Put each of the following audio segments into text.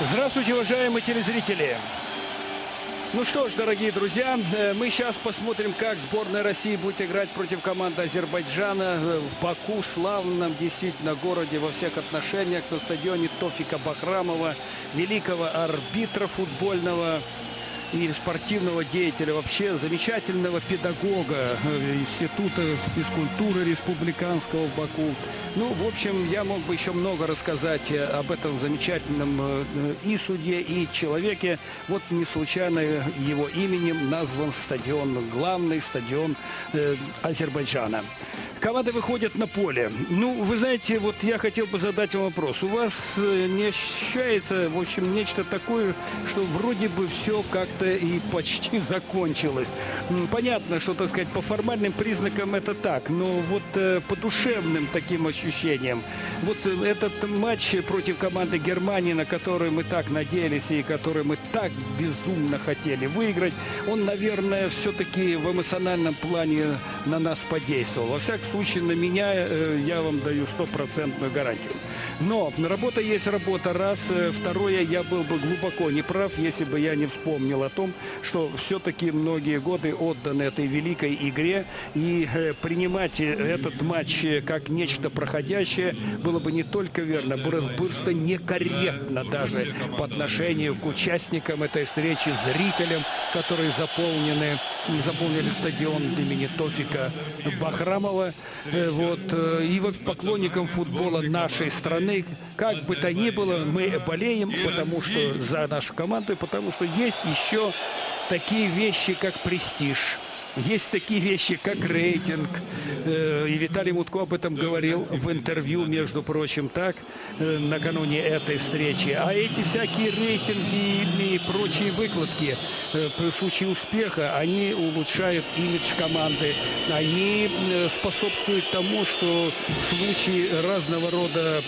Здравствуйте, уважаемые телезрители! Ну что ж, дорогие друзья, э, мы сейчас посмотрим, как сборная России будет играть против команды Азербайджана в Баку, славном действительно городе во всех отношениях, на стадионе Тофика Бахрамова, великого арбитра футбольного и спортивного деятеля, вообще замечательного педагога э, Института физкультуры республиканского в Баку. Ну, в общем, я мог бы еще много рассказать э, об этом замечательном э, и судье, и человеке. Вот не случайно его именем назван стадион, главный стадион Азербайджана. Команды выходят на поле. Ну, вы знаете, вот я хотел бы задать вам вопрос. У вас э, не ощущается, в общем, нечто такое, что вроде бы все как-то и почти закончилось. Понятно, что, так сказать, по формальным признакам это так, но вот э, по душевным таким ощущениям. Вот э, этот матч против команды Германии, на который мы так надеялись и который мы так безумно хотели выиграть, он, наверное, все-таки в эмоциональном плане на нас подействовал. Во всяком случае, на меня э, я вам даю стопроцентную гарантию. Но работа есть работа. Раз. Э, второе, я был бы глубоко неправ, если бы я не вспомнил о том, что все-таки многие годы отданы этой великой игре. И э, принимать этот матч как нечто проходящее было бы не только верно, было бы просто некорректно даже по отношению к участникам этой встречи, зрителям, которые заполнены, заполнили стадион имени Тофика Бахрамова. Э, вот, э, и вот поклонникам футбола нашей страны, как бы то ни было, мы болеем, потому что за нашу команду, потому что есть еще такие вещи, как престиж – есть такие вещи, как рейтинг. Э, и Виталий Мутко об этом говорил в интервью, между прочим, так, э, накануне этой встречи. А эти всякие рейтинги и прочие выкладки э, при случае успеха, они улучшают имидж команды. Они способствуют тому, что в случае разного рода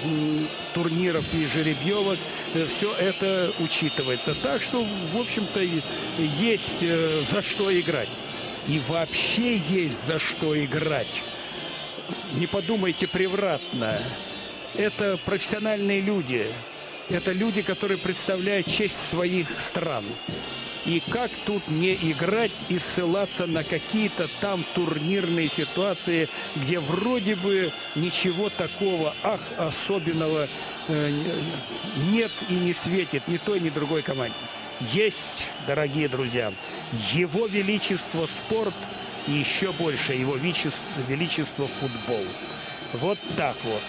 турниров и жеребьевок все это учитывается. Так что, в общем-то, есть за что играть. И вообще есть за что играть. Не подумайте превратно. Это профессиональные люди. Это люди, которые представляют честь своих стран. И как тут не играть и ссылаться на какие-то там турнирные ситуации, где вроде бы ничего такого, ах, особенного э, нет и не светит ни той, ни другой команде есть, дорогие друзья, его величество спорт и еще больше его величество, футбол. Вот так вот.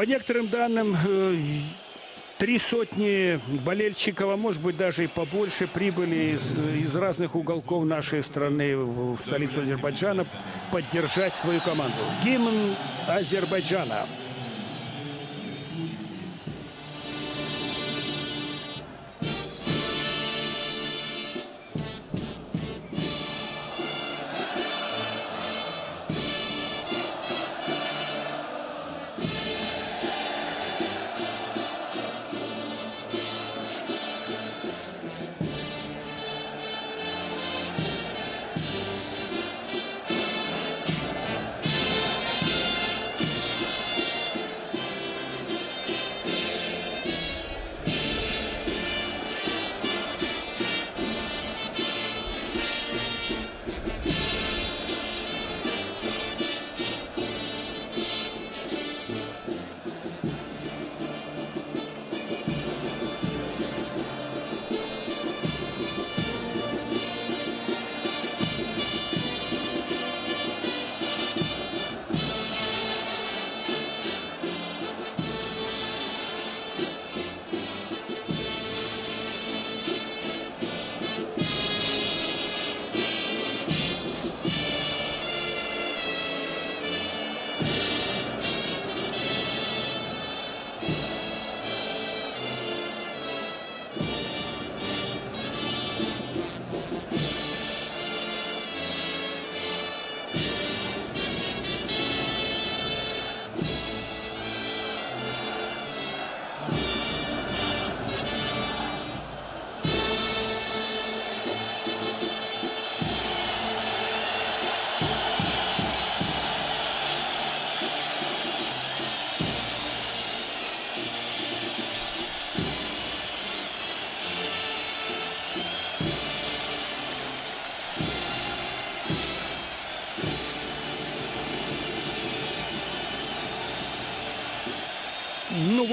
По некоторым данным, э, три сотни болельщиков, а может быть даже и побольше, прибыли из, из разных уголков нашей страны в столицу Азербайджана поддержать свою команду. Гимн Азербайджана.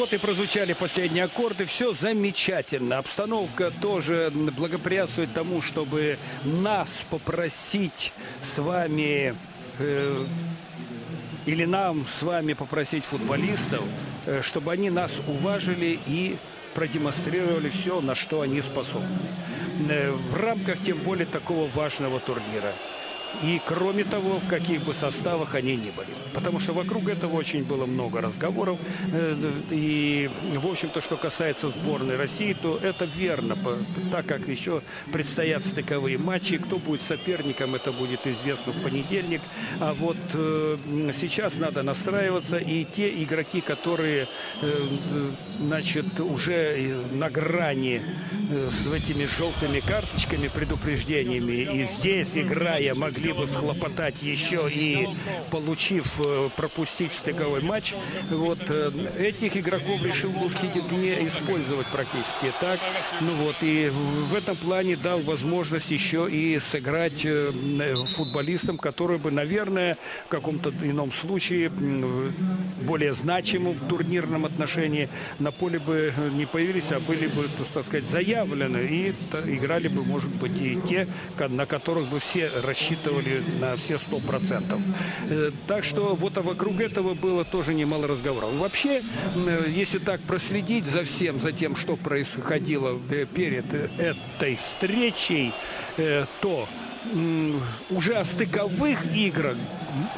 И прозвучали последние аккорды. Все замечательно. Обстановка тоже благоприятствует тому, чтобы нас попросить с вами э, или нам с вами попросить футболистов, э, чтобы они нас уважили и продемонстрировали все, на что они способны. Э, в рамках, тем более, такого важного турнира. И кроме того, в каких бы составах они ни были. Потому что вокруг этого очень было много разговоров. Э, и, в общем-то, что касается сборной России, то это верно, так как еще предстоят стыковые матчи. Кто будет соперником, это будет известно в понедельник. А вот э, сейчас надо настраиваться. И те игроки, которые, э, значит, уже на грани с этими желтыми карточками, предупреждениями, и здесь, играя, могли могли схлопотать еще и получив, э, пропустить стыковой матч. Вот э, этих игроков решил Бускидин не использовать практически так. Ну вот, и в этом плане дал возможность еще и сыграть э, футболистам, которые бы, наверное, в каком-то ином случае, более значимым в турнирном отношении, на поле бы не появились, а были бы, так сказать, заявлены. И играли бы, может быть, и те, на которых бы все рассчитывали рассчитывали на все сто процентов. Э, так что вот а вокруг этого было тоже немало разговоров. Вообще, э, если так проследить за всем, за тем, что происходило э, перед этой встречей, то уже о стыковых играх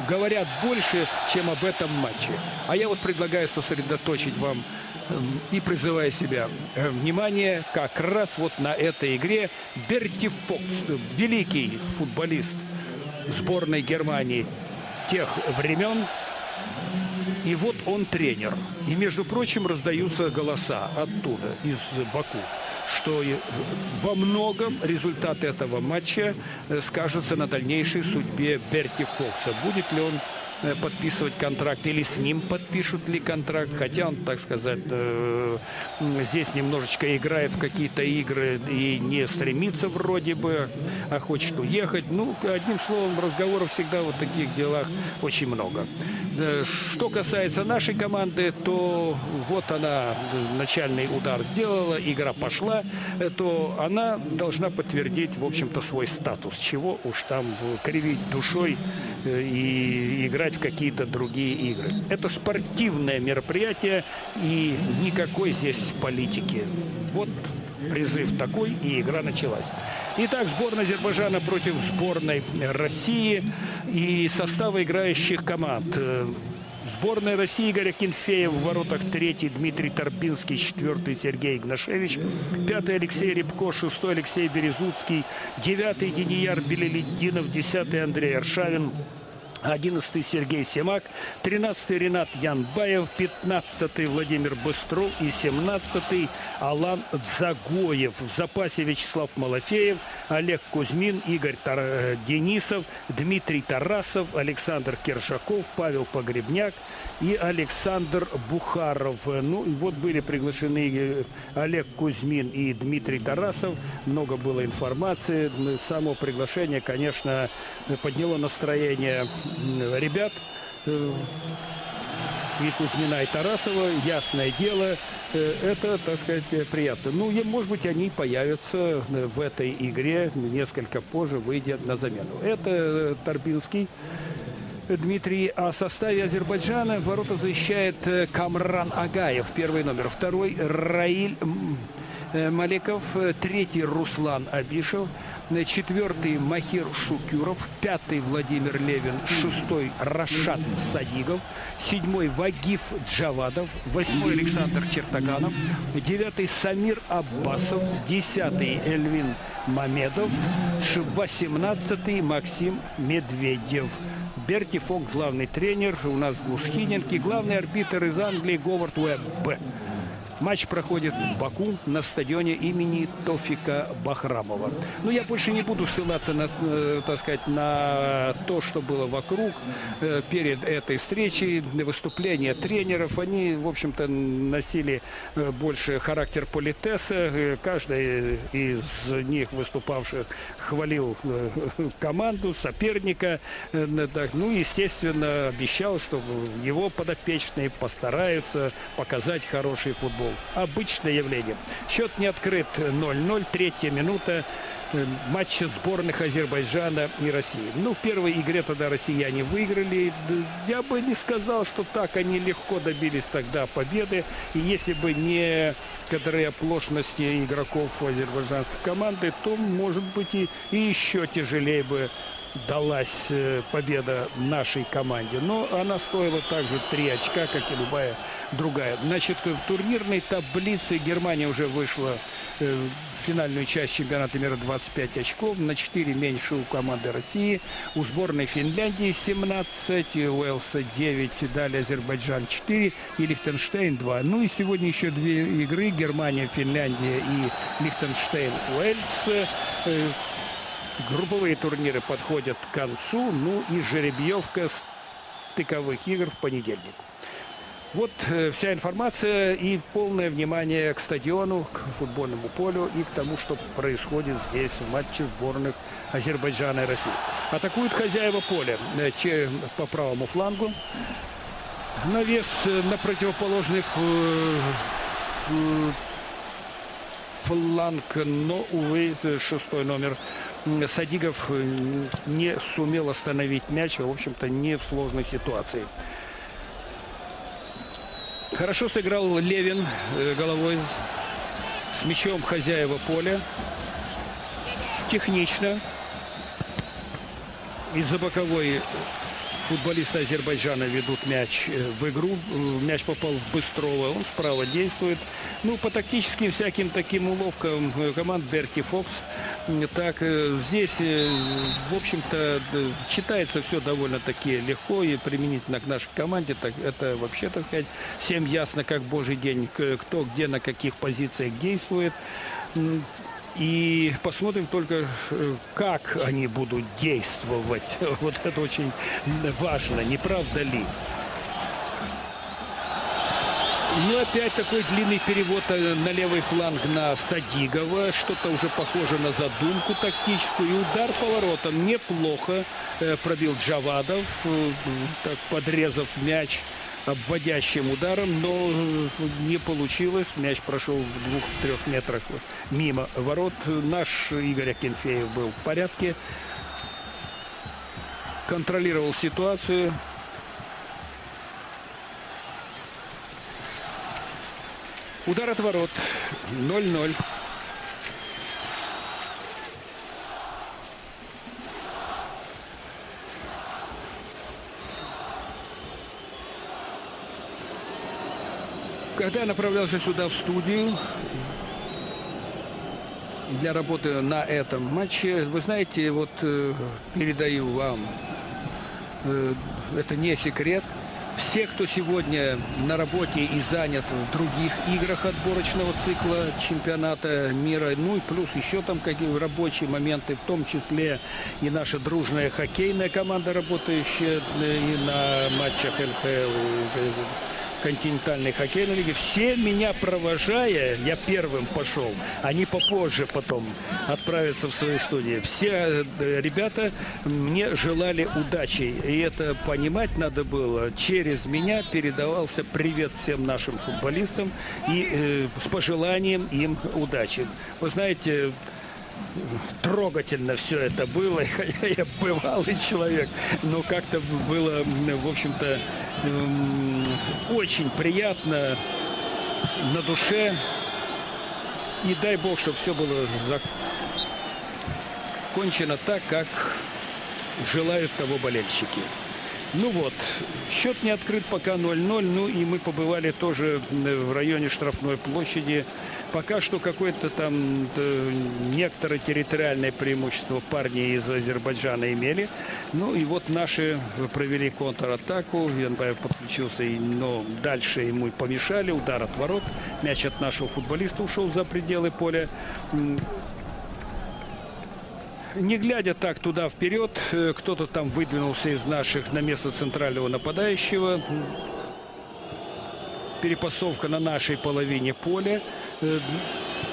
говорят больше, чем об этом матче. А я вот предлагаю сосредоточить вам и призывая себя внимание как раз вот на этой игре Берти Фокс, великий футболист сборной Германии тех времен. И вот он тренер. И, между прочим, раздаются голоса оттуда, из Баку что во многом результат этого матча э, скажется на дальнейшей судьбе Берти Фокса. Будет ли он подписывать контракт или с ним подпишут ли контракт. Хотя он, так сказать, э, здесь немножечко играет в какие-то игры и не стремится вроде бы, а хочет уехать. Ну, одним словом, разговоров всегда вот таких делах очень много. Э, что касается нашей команды, то вот она начальный удар сделала, игра пошла, то она должна подтвердить, в общем-то, свой статус. Чего уж там кривить душой и играть играть в какие-то другие игры. Это спортивное мероприятие и никакой здесь политики. Вот призыв такой, и игра началась. Итак, сборная Азербайджана против сборной России и состава играющих команд. Сборная России Игорь Акинфеев в воротах третий Дмитрий Торбинский, четвертый Сергей Игнашевич, пятый Алексей Рябко, шестой Алексей Березуцкий, девятый Денияр Белелединов, десятый Андрей Аршавин, 11 Сергей Семак, 13 Ренат Янбаев, 15 Владимир Быстров и 17 Алан Дзагоев. В запасе Вячеслав Малафеев, Олег Кузьмин, Игорь Тар... Э, Денисов, Дмитрий Тарасов, Александр Киршаков, Павел Погребняк и Александр Бухаров. Ну, и вот были приглашены э, Олег Кузьмин и Дмитрий Тарасов. Много было информации. Само приглашение, конечно, подняло настроение ребят. Э, и Кузьмина, и Тарасова, ясное дело, э, это, так сказать, приятно. Ну, может быть, они появятся в этой игре несколько позже, выйдя на замену. Это Торбинский. Дмитрий, о составе Азербайджана ворота защищает э, Камран Агаев, первый номер. Второй Раиль Маликов. Третий Руслан Абишев. Четвертый Махир Шукюров. Пятый Владимир Левин. Шестой Рашат Садигов. Седьмой Вагиф Джавадов. Восьмой Александр Чертаганов. Девятый Самир Аббасов. Десятый Эльвин Мамедов. Восемнадцатый Максим Медведев. Берти Фок, главный тренер. У нас Гусхиненки. Главный арбитр из Англии Говард Уэбб. Матч проходит в Баку на стадионе имени Тофика Бахрамова. Ну, я больше не буду ссылаться на, э, так сказать, на то, что было вокруг э, перед этой встречей. Выступления тренеров, они, в общем-то, носили э, больше характер политеса. Каждый из них выступавших хвалил команду, соперника. Ну, естественно, обещал, что его подопечные постараются показать хороший футбол футбол. Обычное явление. Счет не открыт 0-0. Третья минута э, матча сборных Азербайджана и России. Ну, в первой игре тогда россияне выиграли. Я бы не сказал, что так они легко добились тогда победы. И если бы не некоторые оплошности игроков азербайджанской команды, то, может быть, и, и еще тяжелее бы далась э, победа нашей команде. Но она стоила также три очка, как и любая другая. Значит, в турнирной таблице Германия уже вышла э, в финальную часть чемпионата мира 25 очков. На 4 меньше у команды России. У сборной Финляндии 17, Уэлса 9, далее Азербайджан 4 и Лихтенштейн 2. Ну и сегодня еще две игры. Германия, Финляндия и Лихтенштейн, Уэльс. Э, Групповые турниры подходят к концу. Ну и жеребьевка стыковых игр в понедельник. Вот э, вся информация и полное внимание к стадиону, к футбольному полю и к тому, что происходит здесь в матче сборных Азербайджана и России. Атакуют хозяева поля э, по правому флангу. Навес э, на противоположный фланг, но, увы, шестой номер Садигов не сумел остановить мяч, в общем-то, не в сложной ситуации. Хорошо сыграл Левин э, головой с мячом хозяева поля. Технично. Из-за боковой футболисты Азербайджана ведут мяч э, в игру. Мяч попал в Быстрова, он справа действует. Ну, по тактическим всяким таким уловкам команд Берти Фокс – так, э, здесь, э, в общем-то, читается все довольно-таки легко и применительно к нашей команде. Так, это вообще, так сказать, всем ясно, как божий день, кто где на каких позициях действует. И посмотрим только, э, как они будут действовать. Вот это очень важно, не правда ли? Ну, опять такой длинный перевод э, на левый фланг на Садигова. Что-то уже похоже на задумку тактическую. И удар поворотом неплохо э, пробил Джавадов, так подрезав мяч обводящим ударом, но не получилось. Мяч прошел в двух-трех метрах мимо ворот. Наш Игорь Акинфеев был в порядке. Контролировал ситуацию. Удар от ворот. 0-0. Когда я направлялся сюда в студию для работы на этом матче, вы знаете, вот э, передаю вам, э, это не секрет – все, кто сегодня на работе и занят в других играх отборочного цикла чемпионата мира, ну и плюс еще там какие рабочие моменты, в том числе и наша дружная хоккейная команда, работающая э, и на матчах НХЛ, континентальной хоккейной лиги. Все меня провожая, я первым пошел. Они попозже потом отправятся в свои студии. Все э, ребята мне желали удачи. И это понимать надо было. Через меня передавался привет всем нашим футболистам и э, с пожеланием им удачи. Вы знаете, трогательно все это было. Я бывалый человек, но как-то было, в общем-то, эм, очень приятно на душе. И дай бог, чтобы все было закончено так, как желают того болельщики. Ну вот, счет не открыт пока 0-0. Ну и мы побывали тоже в районе штрафной площади Пока что какое-то там некоторое территориальное преимущество парни из Азербайджана имели. Ну и вот наши провели контратаку. Янбаев подключился, но дальше ему помешали. Удар от ворот. Мяч от нашего футболиста ушел за пределы поля не глядя так туда вперед, э, кто-то там выдвинулся из наших на место центрального нападающего. Перепасовка на нашей половине поля. Э,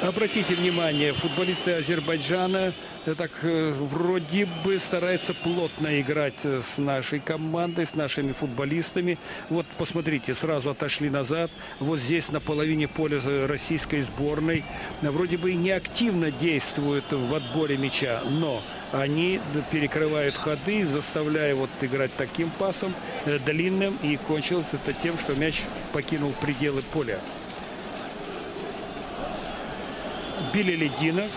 обратите внимание, футболисты Азербайджана э, так э, вроде бы стараются плотно играть с нашей командой, с нашими футболистами. Вот посмотрите, сразу отошли назад. Вот здесь на половине поля российской сборной. Вроде бы и не активно действуют в отборе мяча, но они перекрывают ходы, заставляя вот играть таким пасом, длинным. И кончилось это тем, что мяч покинул пределы поля. Били Лединов.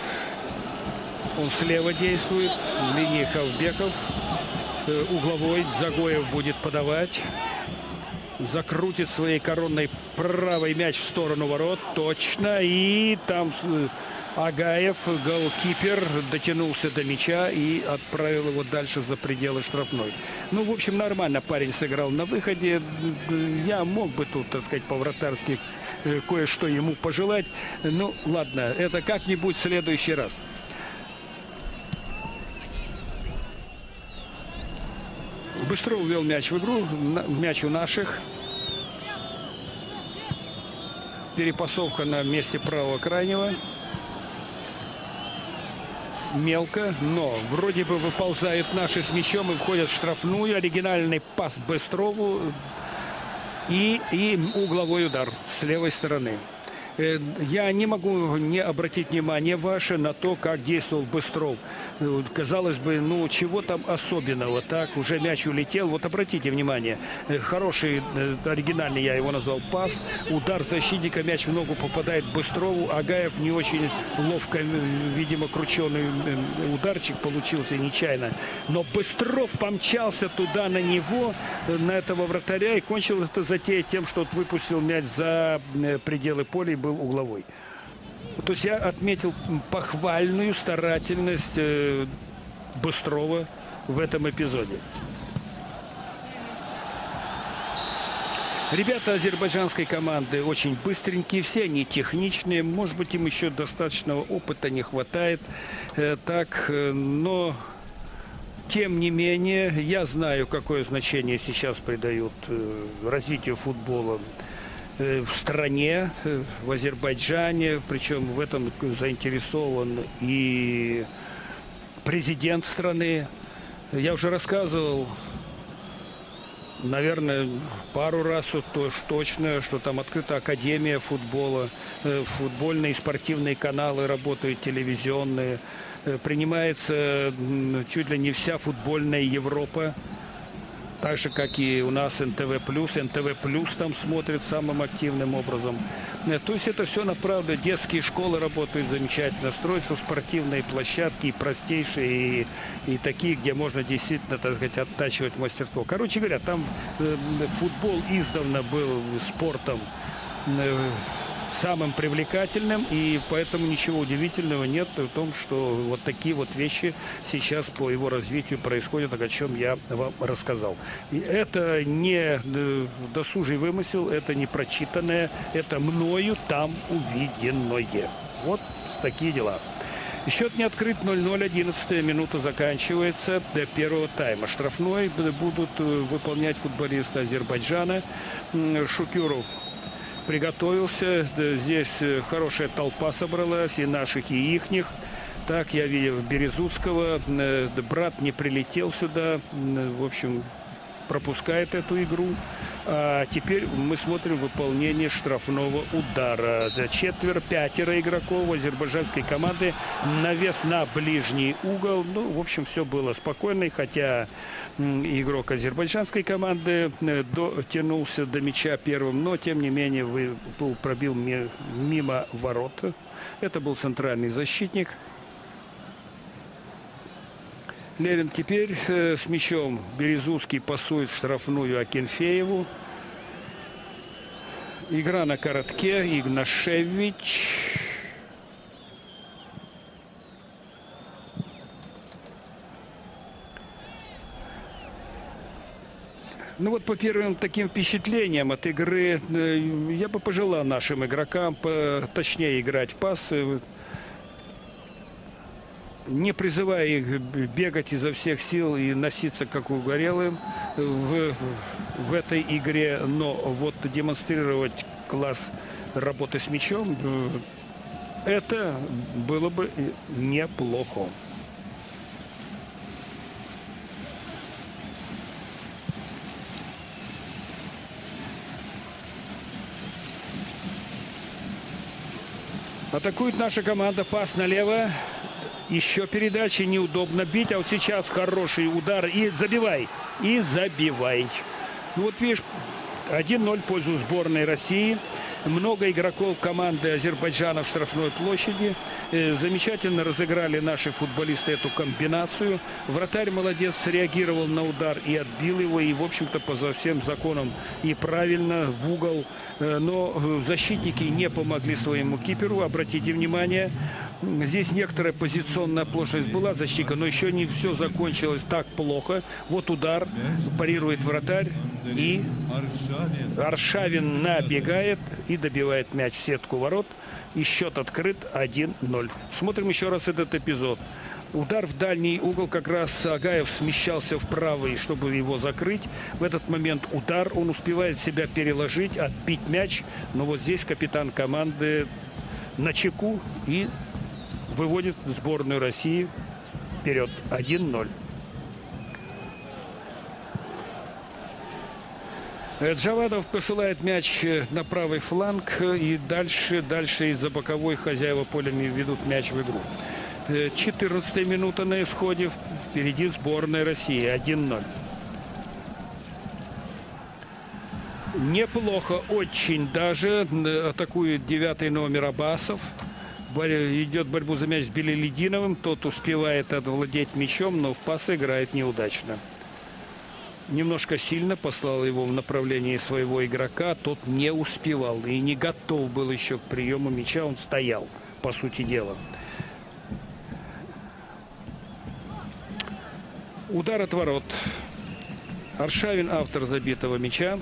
Он слева действует. В линии Хавбеков. Э, угловой. Загоев будет подавать. Закрутит своей коронной правой мяч в сторону ворот. Точно. И там э, Агаев, голкипер, дотянулся до мяча и отправил его дальше за пределы штрафной. Ну, в общем, нормально парень сыграл на выходе. Я мог бы тут, так сказать, по-вратарски Э, кое-что ему пожелать. Ну, ладно, это как-нибудь в следующий раз. Быстро увел мяч в игру. Мяч у наших. Перепасовка на месте правого крайнего. Мелко, но вроде бы выползают наши с мячом и входят в штрафную. Оригинальный пас Быстрову. И, и угловой удар с левой стороны. Э, я не могу не обратить внимание ваше на то, как действовал Быстров. Э, казалось бы, ну чего там особенного, так, уже мяч улетел. Вот обратите внимание, э, хороший, оригинальный я его назвал пас, удар защитника, мяч в ногу попадает Быстрову, Агаев не очень ловко, видимо, крученый ударчик получился нечаянно. Но Быстров помчался туда на него, на этого вратаря, и кончилось это затея тем, что выпустил мяч за пределы поля и был угловой. То есть я отметил похвальную старательность э, Быстрова в этом эпизоде. Ребята азербайджанской команды очень быстренькие, все они техничные. Может быть, им еще достаточного опыта не хватает. Э, так, э, но тем не менее, я знаю, какое значение сейчас придают э, развитию футбола в стране, э, в Азербайджане, причем в этом заинтересован и президент страны. Я уже рассказывал, наверное, пару раз вот то, точно, что там открыта Академия футбола, э, футбольные и спортивные каналы работают, телевизионные. Принимается чуть ли не вся футбольная Европа так же, как и у нас НТВ+. НТВ+, там смотрит самым активным образом. Э, то есть это все направлено. Детские школы работают замечательно. Строятся спортивные площадки, и простейшие, и, и такие, где можно действительно, так сказать, оттачивать мастерство. Короче говоря, там э, футбол издавна был спортом э, самым привлекательным, и поэтому ничего удивительного нет в том, что вот такие вот вещи сейчас по его развитию происходят, о чем я вам рассказал. И это не э, досужий вымысел, это не прочитанное, это мною там увиденное. Вот такие дела. Счет не открыт 0-0, 11 минута заканчивается до первого тайма. Штрафной будут э, выполнять футболисты Азербайджана. Шукюров приготовился. Здесь э, хорошая толпа собралась, и наших, и ихних. Так, я видел Березутского. Э, брат не прилетел сюда. В общем, пропускает эту игру. А теперь мы смотрим выполнение штрафного удара. Четверо, пятеро игроков азербайджанской команды. Навес на ближний угол. Ну, в общем, все было спокойно. Хотя игрок азербайджанской команды э, дотянулся до мяча первым, но тем не менее был, пробил мимо ворот. Это был центральный защитник. Левин теперь э, с мячом Березуцкий пасует штрафную Акинфееву. Игра на коротке. Игнашевич. Ну вот по первым таким впечатлениям от игры э, я бы пожелал нашим игрокам точнее играть в пасы, не призывая их бегать изо всех сил и носиться как угорелым в, в этой игре, но вот демонстрировать класс работы с мячом, э, это было бы неплохо. Атакует наша команда. Пас налево. Еще передача. Неудобно бить. А вот сейчас хороший удар. И забивай. И забивай. Ну вот видишь, 1-0 в пользу сборной России. Много игроков команды Азербайджана в штрафной площади. Э, Замечательно разыграли наши футболисты эту комбинацию. Вратарь молодец, реагировал на удар и отбил его. И, в общем-то, по всем законам и правильно в угол. Э, Но э, защитники не помогли своему киперу. Обратите внимание, здесь некоторая позиционная оплошность была защита, но еще не все закончилось так плохо. Вот удар, парирует вратарь и. Аршавин набегает и добивает мяч в сетку ворот. И счет открыт 1-0. Смотрим еще раз этот эпизод. Удар в дальний угол, как раз Агаев смещался в правый, чтобы его закрыть. В этот момент удар, он успевает себя переложить, отбить мяч. Но вот здесь капитан команды на чеку и выводит сборную России вперед 1-0. Э, Джавадов посылает мяч э, на правый фланг э, и дальше, дальше из-за боковой хозяева полями ведут мяч в игру. 14 минута на исходе. Впереди сборная России 1-0. Неплохо, очень даже атакует девятый номер Абасов. Идет борьбу за мяч с Белелединовым. Тот успевает овладеть мячом, но в пас играет неудачно немножко сильно послал его в направлении своего игрока. Тот не успевал и не готов был еще к приему мяча. Он стоял, по сути дела. Удар от ворот. Аршавин автор забитого мяча.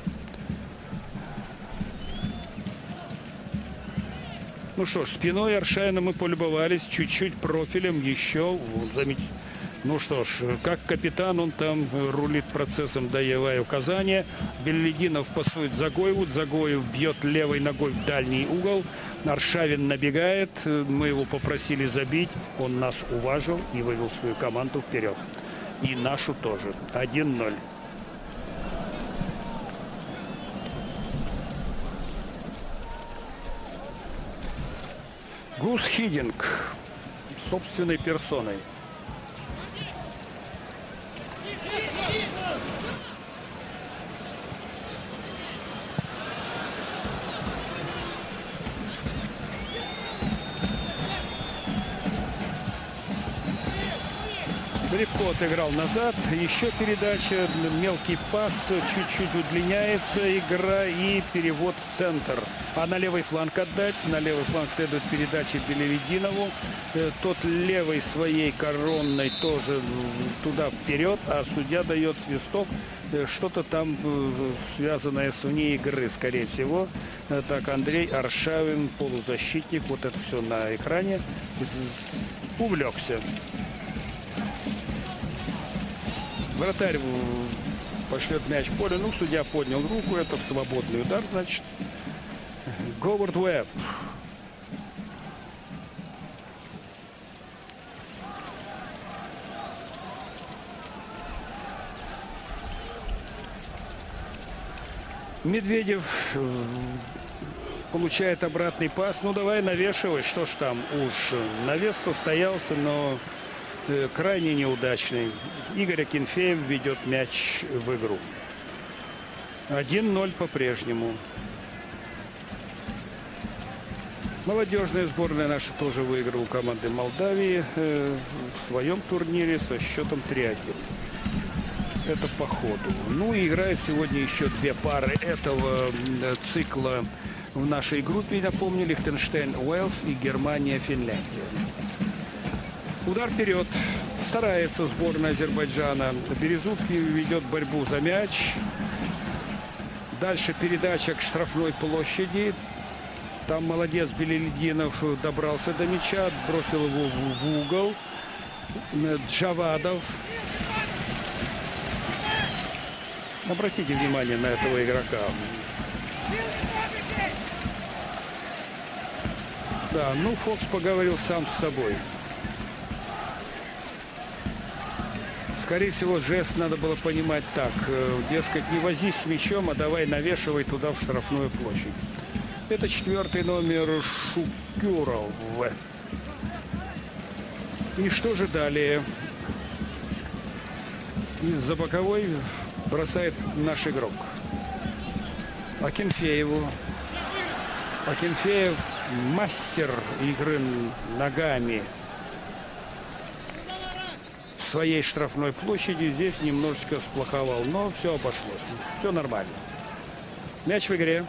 Ну что ж, спиной Аршавина мы полюбовались, чуть-чуть профилем еще. Замеч- Ну что ж, как капитан он там рулит процессом, даевая указания. Беллидинов пасует Загоеву. Загоев бьет левой ногой в дальний угол. Аршавин набегает. Мы его попросили забить. Он нас уважил и вывел свою команду вперед. И нашу тоже. 1-0. Гус Хидинг собственной персоной. Грибко отыграл назад. Еще передача. Мелкий пас. Чуть-чуть удлиняется игра и перевод в центр. А на левый фланг отдать. На левый фланг следует передача Белевидинову. Э, Тот левой своей коронной тоже туда вперед. А судья дает свисток. Э, Что-то там э, связанное с вне игры, скорее всего. Так, Андрей Аршавин, полузащитник. Вот это все на экране. Увлекся. Вратарь пошлет мяч в поле. Ну, судья поднял руку. Это в свободный удар, значит. Говард Уэбб. Медведев э, получает обратный пас. Ну, давай навешивай. Что ж там уж. Навес состоялся, но крайне неудачный. Игорь Акинфеев ведет мяч в игру. 1-0 по-прежнему. Молодежная сборная наша тоже выиграла у команды Молдавии э, в своем турнире со счетом 3-1. Это по ходу. Ну и играют сегодня еще две пары этого м, цикла в нашей группе. Напомню, Лихтенштейн, Уэльс и Германия, Финляндия. Удар вперед. Старается сборная Азербайджана. Березутский ведет борьбу за мяч. Дальше передача к штрафной площади. Там молодец Белелединов добрался до мяча, бросил его в угол. Джавадов. Обратите внимание на этого игрока. Да, ну Фокс поговорил сам с собой. Скорее всего, жест надо было понимать так. Э, дескать, не возись с мячом, а давай навешивай туда в штрафную площадь. Это четвертый номер Шукюров. И что же далее? Из-за боковой бросает наш игрок. Акинфееву. Акинфеев мастер игры ногами своей штрафной площади. Здесь немножечко сплоховал, но все обошлось. Все нормально. Мяч в игре.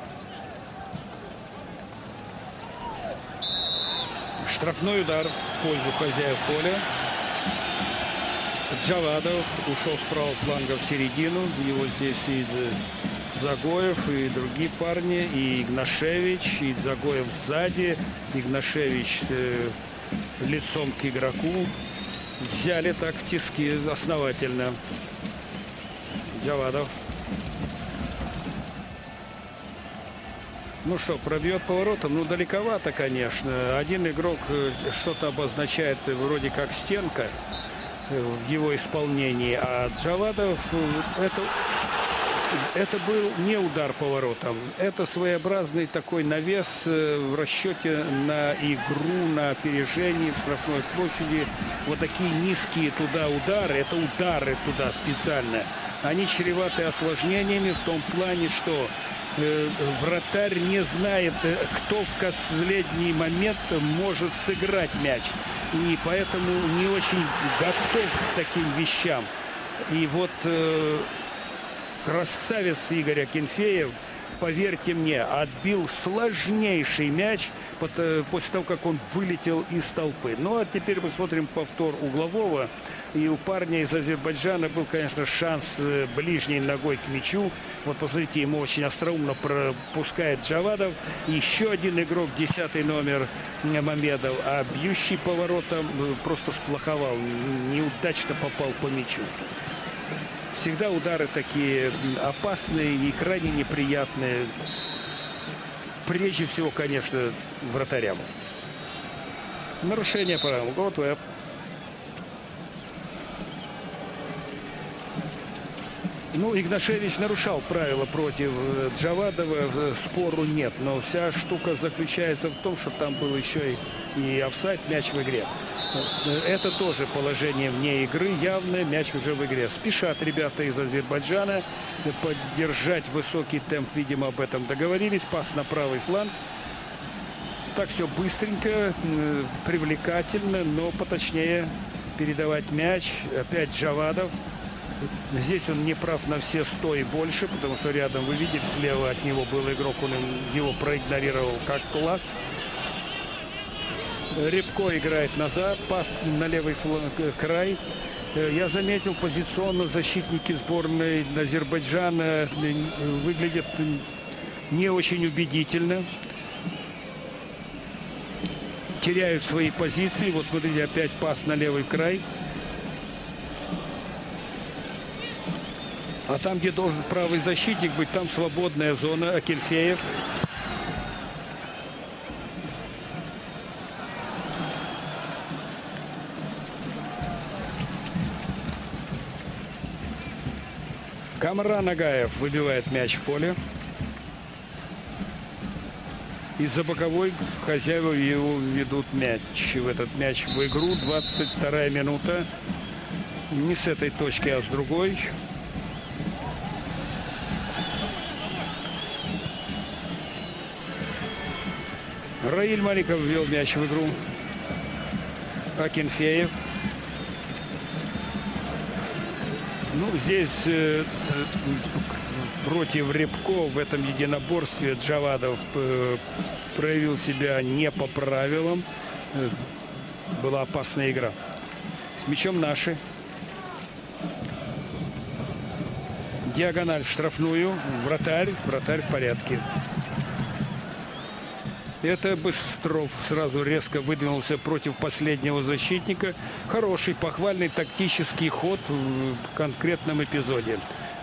Штрафной удар в пользу хозяев поля. Джавадов ушел с правого фланга в середину. Его здесь и Загоев, и другие парни, и Игнашевич, и Загоев сзади. Игнашевич э, лицом к игроку. Взяли так в тиски основательно. Джавадов Ну что, пробьет поворотом? Ну, далековато, конечно. Один игрок э, что-то обозначает э, вроде как стенка э, в его исполнении. А Джавадов, это, это был не удар поворотом. Это своеобразный такой навес в расчете на игру, на опережение в штрафной площади. Вот такие низкие туда удары, это удары туда специально. Они чреваты осложнениями в том плане, что Э, вратарь не знает, э, кто в последний момент может сыграть мяч. И поэтому не очень готов к таким вещам. И вот э, красавец Игорь Акинфеев, поверьте мне, отбил сложнейший мяч э, после того, как он вылетел из толпы. Ну а теперь посмотрим повтор углового. И у парня из Азербайджана был, конечно, шанс э, ближней ногой к мячу. Вот посмотрите, ему очень остроумно пропускает Джавадов. Еще один игрок, десятый номер Мамедов. А бьющий поворотом э, просто сплоховал. Неудачно попал по мячу. Всегда удары такие опасные и крайне неприятные. Прежде всего, конечно, вратарям. Нарушение правил. Вот Ну, Игнашевич нарушал правила против э, Джавадова, э, спору нет. Но вся штука заключается в том, что там был еще и, и офсайд, мяч в игре. Э, это тоже положение вне игры, явное, мяч уже в игре. Спешат ребята из Азербайджана поддержать высокий темп, видимо, об этом договорились. Пас на правый фланг. Так все быстренько, привлекательно, но поточнее передавать мяч. Опять Джавадов. Здесь он не прав на все 100 и больше, потому что рядом, вы видите, слева от него был игрок, он его проигнорировал как класс. Рябко играет назад, пас на левый фланг, э, край. Э, я заметил, позиционно защитники сборной Азербайджана э, выглядят не очень убедительно. Теряют свои позиции. Вот смотрите, опять пас на левый край. А там, где должен правый защитник быть, там свободная зона. Акельфеев. Камра Нагаев выбивает мяч в поле. Из-за боковой хозяева его ведут мяч. В этот мяч в игру. 22 минута. Не с этой точки, а с другой. Раиль Маликов ввел мяч в игру. Акинфеев. Ну, здесь э, против Рябко в этом единоборстве Джавадов э, проявил себя не по правилам. Э, была опасная игра. С мячом наши. Диагональ в штрафную. Вратарь. Вратарь в порядке. Это Быстров сразу резко выдвинулся против последнего защитника. Хороший, похвальный тактический ход в конкретном эпизоде.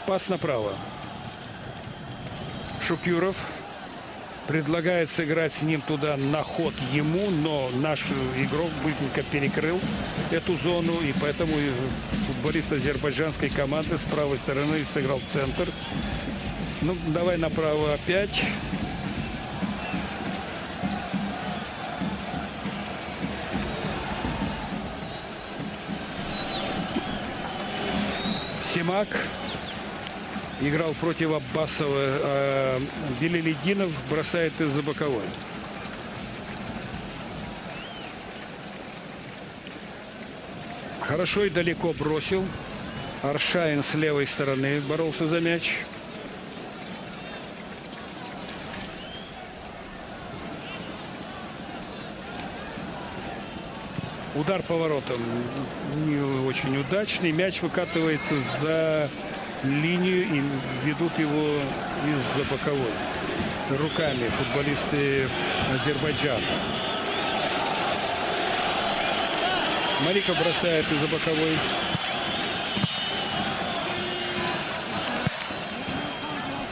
Пас направо. Шукюров предлагает сыграть с ним туда на ход ему, но наш игрок быстренько перекрыл эту зону, и поэтому футболист азербайджанской команды с правой стороны сыграл центр. Ну, давай направо опять. Симак играл против Аббасова. А Белелединов бросает из-за боковой. Хорошо и далеко бросил. Аршаин с левой стороны боролся за мяч. Удар поворотом не очень удачный. Мяч выкатывается за линию и ведут его из-за боковой. Руками футболисты Азербайджана. Марика бросает из-за боковой.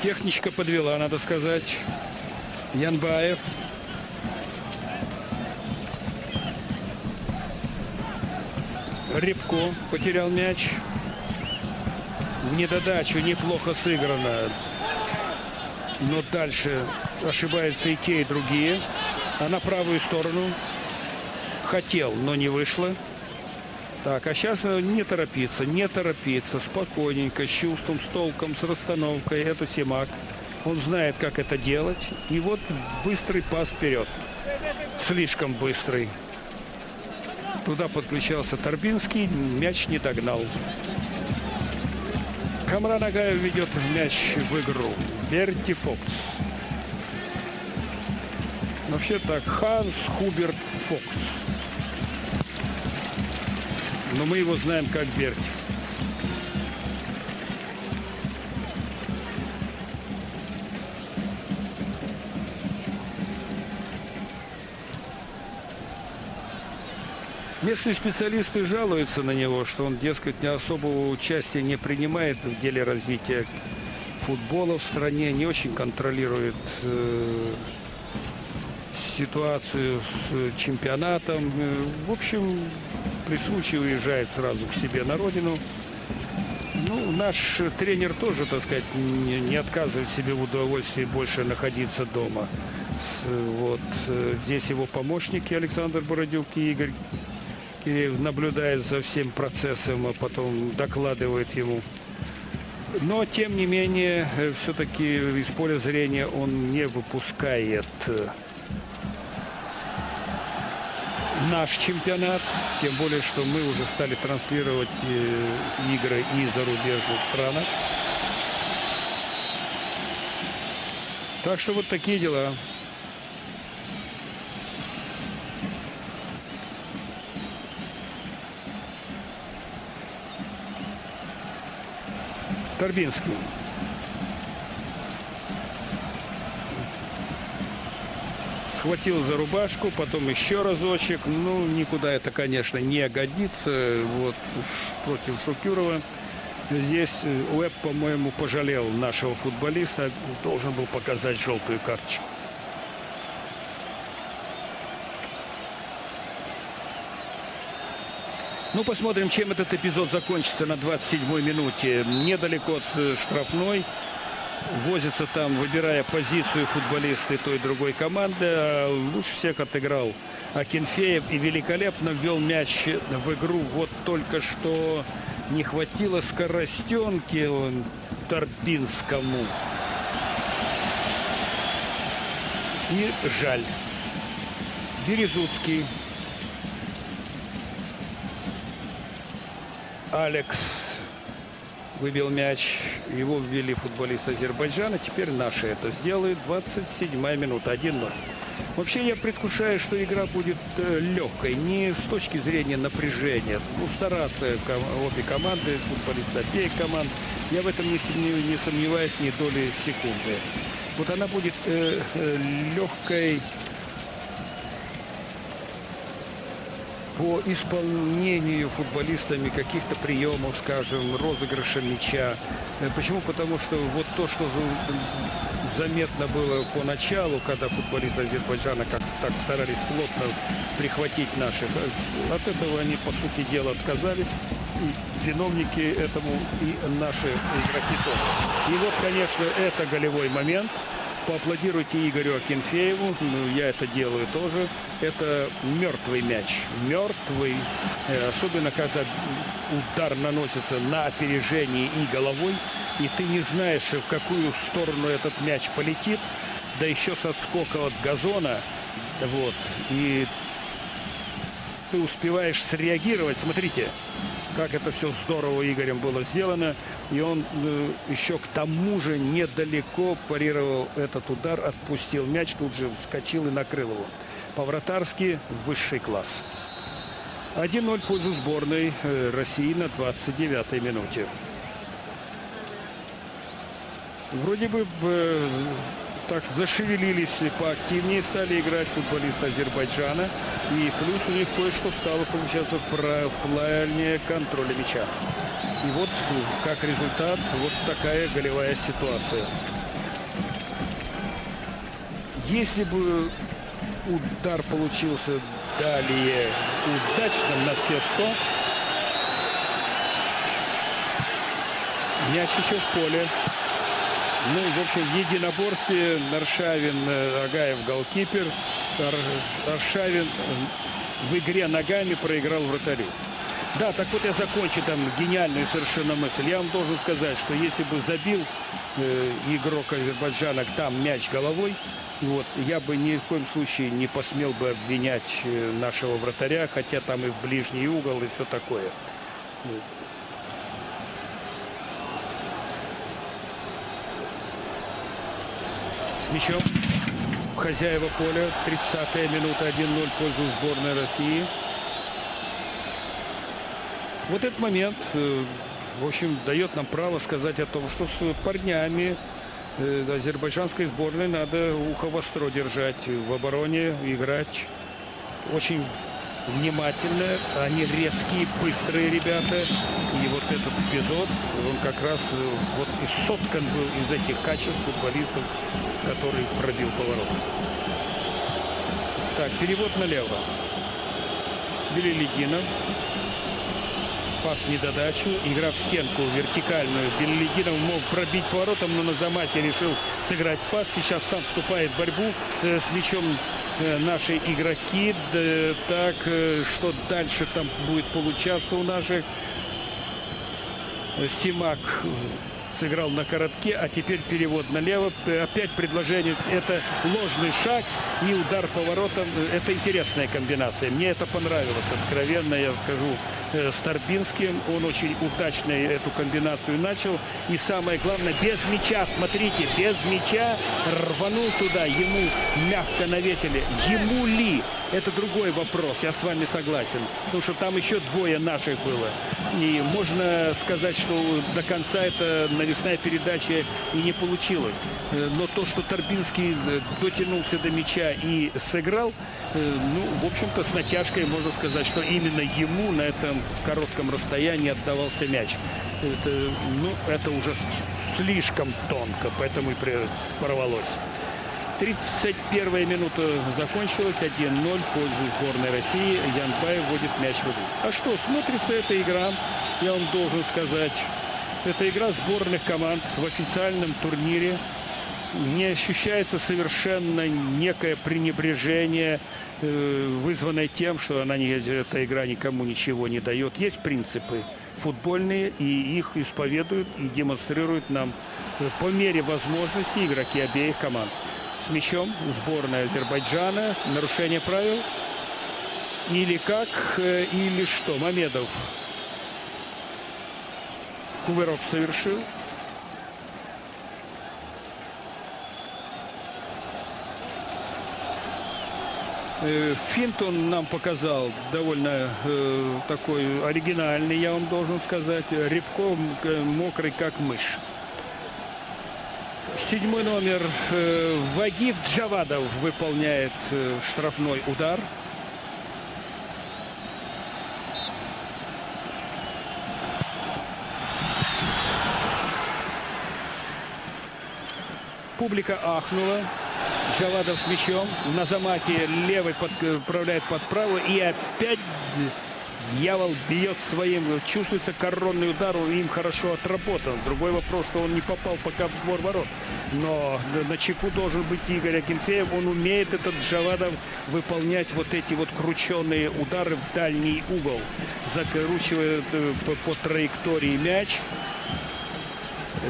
Техничка подвела, надо сказать. Янбаев. Рябко потерял мяч. В недодачу неплохо сыграно. Но дальше ошибаются и те, и другие. А на правую сторону хотел, но не вышло. Так, а сейчас не торопиться, не торопиться, спокойненько, с чувством, с толком, с расстановкой. Это Симак. Он знает, как это делать. И вот быстрый пас вперед. Слишком быстрый. Туда подключался Торбинский, мяч не догнал. Камран Агаев ведет мяч в игру. Берти Фокс. Вообще так, Ханс Хуберт Фокс. Но мы его знаем как Берти. Местные специалисты жалуются на него, что он, дескать, не особого участия не принимает в деле развития футбола в стране, не очень контролирует э, ситуацию с чемпионатом. В общем, при случае уезжает сразу к себе на родину. Ну, наш тренер тоже, так сказать, не, не отказывает себе в удовольствии больше находиться дома. Вот э, здесь его помощники Александр Бородюк и Игорь и наблюдает за всем процессом, а потом докладывает ему. Но, тем не менее, э, все-таки из поля зрения он не выпускает э, наш чемпионат. Тем более, что мы уже стали транслировать э, игры и зарубежных странах. Так что вот такие дела. Карбинский. Схватил за рубашку, потом еще разочек. Ну, никуда это, конечно, не годится. Вот против Шукюрова. Здесь Уэб, по-моему, пожалел нашего футболиста. Должен был показать желтую карточку. Ну, посмотрим, чем этот эпизод закончится на 27-й минуте. Недалеко от э, штрафной. Возится там, выбирая позицию футболисты той и другой команды. А лучше всех отыграл Акинфеев и великолепно ввел мяч в игру. Вот только что не хватило скоростенки Торбинскому. И жаль. Березуцкий Алекс выбил мяч. Его ввели футболист Азербайджана. Теперь наши это сделают. 27 минута. 1-0. Вообще я предвкушаю, что игра будет э, легкой, не с точки зрения напряжения. Ну, стараться обе команды, футболисты обеих команд. Я в этом не, не сомневаюсь ни доли секунды. Вот она будет э, э, легкой по исполнению футболистами каких-то приемов, скажем, розыгрыша мяча. Э, почему? Потому что вот то, что заметно было поначалу, когда футболисты Азербайджана как-то так старались плотно прихватить наших, э, от этого они, по сути дела, отказались. И виновники этому и наши игроки тоже. И вот, конечно, это голевой момент – Поаплодируйте Игорю Акинфееву. Ну, я это делаю тоже. Это мертвый мяч. Мертвый. Э, особенно, когда удар наносится на опережение и головой. И ты не знаешь, в какую сторону этот мяч полетит. Да еще со скока от газона. Вот. И ты успеваешь среагировать. Смотрите, как это все здорово Игорем было сделано. И он э, еще к тому же недалеко парировал этот удар, отпустил мяч, тут же вскочил и накрыл его. По-вратарски высший класс. 1-0 в пользу сборной э, России на 29-й минуте. Вроде бы э, так зашевелились, поактивнее стали играть футболисты Азербайджана. И плюс у них кое-что стало получаться в плане контроля мяча. И вот как результат вот такая голевая ситуация. Если бы удар получился далее удачным на все 100, мяч еще в поле. Ну, в общем, в единоборстве Наршавин, э, Агаев, голкипер. Аршавин в игре ногами проиграл вратарю. Да, так вот я закончу там гениальную совершенно мысль. Я вам должен сказать, что если бы забил э, игрок Азербайджана там мяч головой, вот, я бы ни в коем случае не посмел бы обвинять э, нашего вратаря, хотя там и в ближний угол, и все такое. Мячом хозяева поля. 30-я минута 1-0 в пользу сборной России. Вот этот момент, э, в общем, дает нам право сказать о том, что с парнями э, азербайджанской сборной надо ухо востро держать в обороне, играть очень внимательно. Они резкие, быстрые ребята. И вот этот эпизод, он как раз э, вот и соткан был из этих качеств футболистов, который пробил поворот. Так, перевод налево. Белелединов пас недодачу. Игра в стенку вертикальную. Беллидинов мог пробить поворотом, но на замате решил сыграть пас. Сейчас сам вступает в борьбу э, с мячом э, наши игроки. Так, э, что дальше там будет получаться у наших. Симак сыграл на коротке, а теперь перевод налево. Опять предложение. Это ложный шаг и удар поворотом. Это интересная комбинация. Мне это понравилось. Откровенно я скажу. Э, Старбинским. Он очень удачно эту комбинацию начал. И самое главное, без мяча, смотрите, без мяча рванул туда. Ему мягко навесили. Ему ли? Это другой вопрос, я с вами согласен. Потому что там еще двое наших было. И можно сказать, что до конца эта навесная передача и не получилась. Э, но то, что Торбинский э, дотянулся до мяча и сыграл, ну, в общем-то, с натяжкой можно сказать, что именно ему на этом коротком расстоянии отдавался мяч. Это, ну, это уже слишком тонко, поэтому и порвалось. 31 минута закончилась. 1-0 в пользу сборной России. Янбай вводит мяч в игру. А что, смотрится эта игра, я вам должен сказать. Это игра сборных команд в официальном турнире. Не ощущается совершенно некое пренебрежение Э, вызванной тем, что она не, эта игра никому ничего не дает. Есть принципы футбольные, и их исповедуют и демонстрируют нам э, по мере возможности игроки обеих команд. С мячом сборная Азербайджана. Нарушение правил. Или как, э, или что. Мамедов кувырок совершил. Э, Финт он нам показал довольно э, такой оригинальный, я вам должен сказать. Рябков э, мокрый, как мышь. Седьмой номер э, Вагив Джавадов выполняет э, штрафной удар. Публика ахнула. Джавадов с мячом. На замахе левый отправляет под правую. И опять Дьявол бьет своим, чувствуется коронный удар, он им хорошо отработан. Другой вопрос, что он не попал пока в двор ворот. Но на чеку должен быть Игорь Акинфеев. Он умеет этот Джавадов выполнять вот эти вот крученные удары в дальний угол. Закручивает э, по, по траектории мяч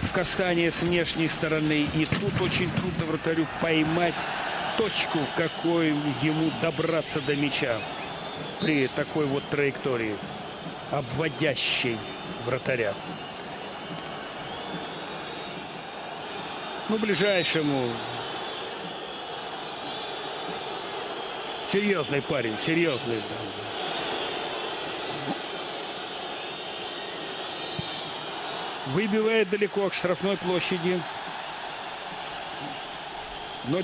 в касание с внешней стороны. И тут очень трудно вратарю поймать точку, в какой ему добраться до мяча при такой вот траектории, обводящей вратаря. Ну, ближайшему. Серьезный парень, серьезный. Выбивает далеко к штрафной площади. Но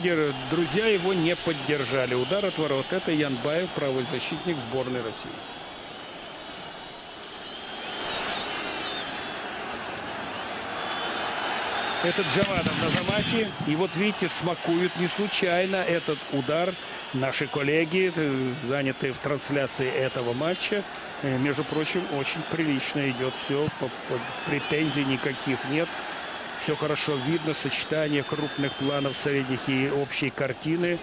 друзья его не поддержали. Удар от ворот. Это Янбаев, правый защитник сборной России. Этот Джавадов на замахе. И вот видите, смакуют не случайно этот удар. Наши коллеги, э, занятые в трансляции этого матча, э, между прочим, очень прилично идет все. Претензий никаких нет. Все хорошо видно, сочетание крупных планов средних и общей картины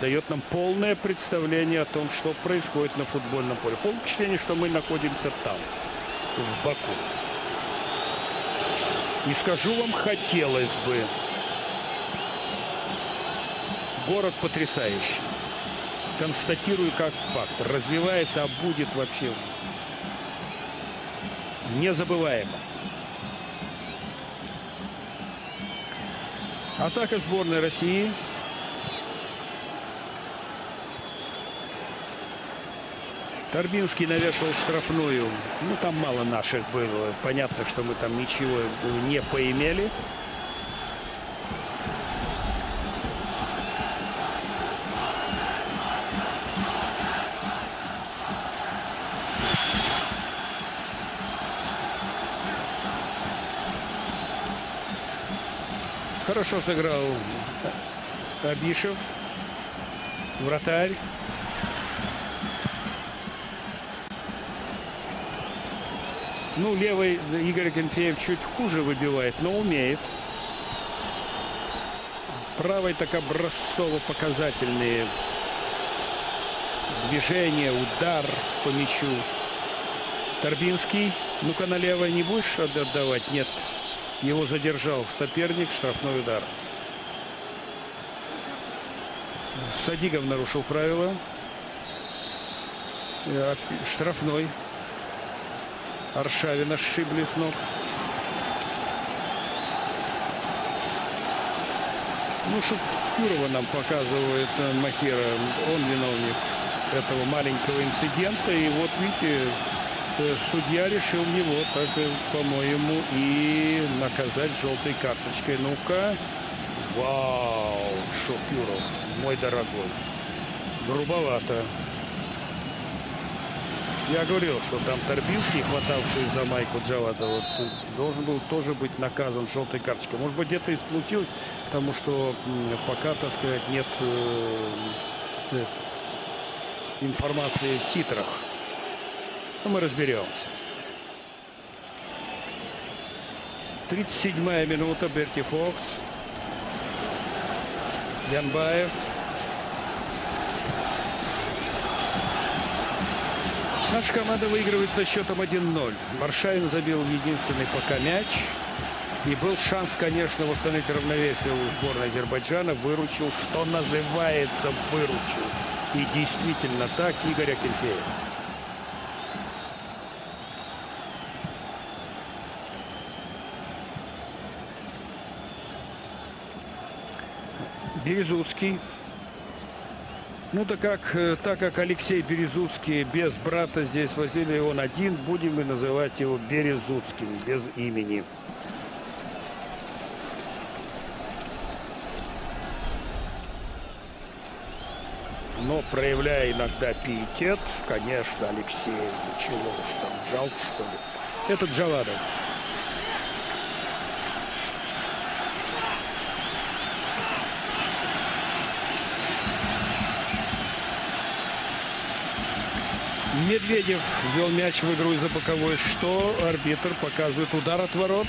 дает нам полное представление о том, что происходит на футбольном поле. Полное впечатление, что мы находимся там, в Баку. И скажу вам, хотелось бы. Город потрясающий. Констатирую как факт. Развивается, а будет вообще незабываемо. Атака сборной России. Торбинский навешал штрафную. Ну, там мало наших было. Понятно, что мы там ничего не поимели. Хорошо сыграл Абишев. Вратарь. Ну, левый Игорь Конфеев чуть хуже выбивает, но умеет. Правый так образцово-показательные движения, удар по мячу. Торбинский. Ну-ка на левой не будешь отдавать? Нет, его задержал соперник, штрафной удар. Садигов нарушил правила. Э, штрафной. Аршавина сшибли с ног. Ну, Шукюрова нам показывает э, Махера. Он виновник этого маленького инцидента. И вот видите, Э, судья решил его, так, по-моему, и наказать желтой карточкой. Ну-ка. Вау, Шокюров, мой дорогой. Грубовато. Я говорил, что там Торбинский, хватавший за майку Джавада, вот, должен был тоже быть наказан желтой карточкой. Может быть, где-то и получилось, потому что пока, так сказать, нет э, э, информации в титрах. Но мы разберемся. 37-я минута. Берти Фокс. Янбаев. Наша команда выигрывает со счетом 1-0. Маршайн забил единственный пока мяч. И был шанс, конечно, восстановить равновесие у сборной Азербайджана. Выручил, что называется, выручил. И действительно так Игорь Акельфеев. Березуцкий. Ну, так как, э, так как Алексей Березуцкий без брата здесь возили, он один, будем мы называть его Березуцким, без имени. Но проявляя иногда пиетет, конечно, Алексей, чего уж там, жалко, что ли. Этот Джавадов. Медведев вел мяч в игру из-за боковой. Что арбитр показывает? Удар от ворот.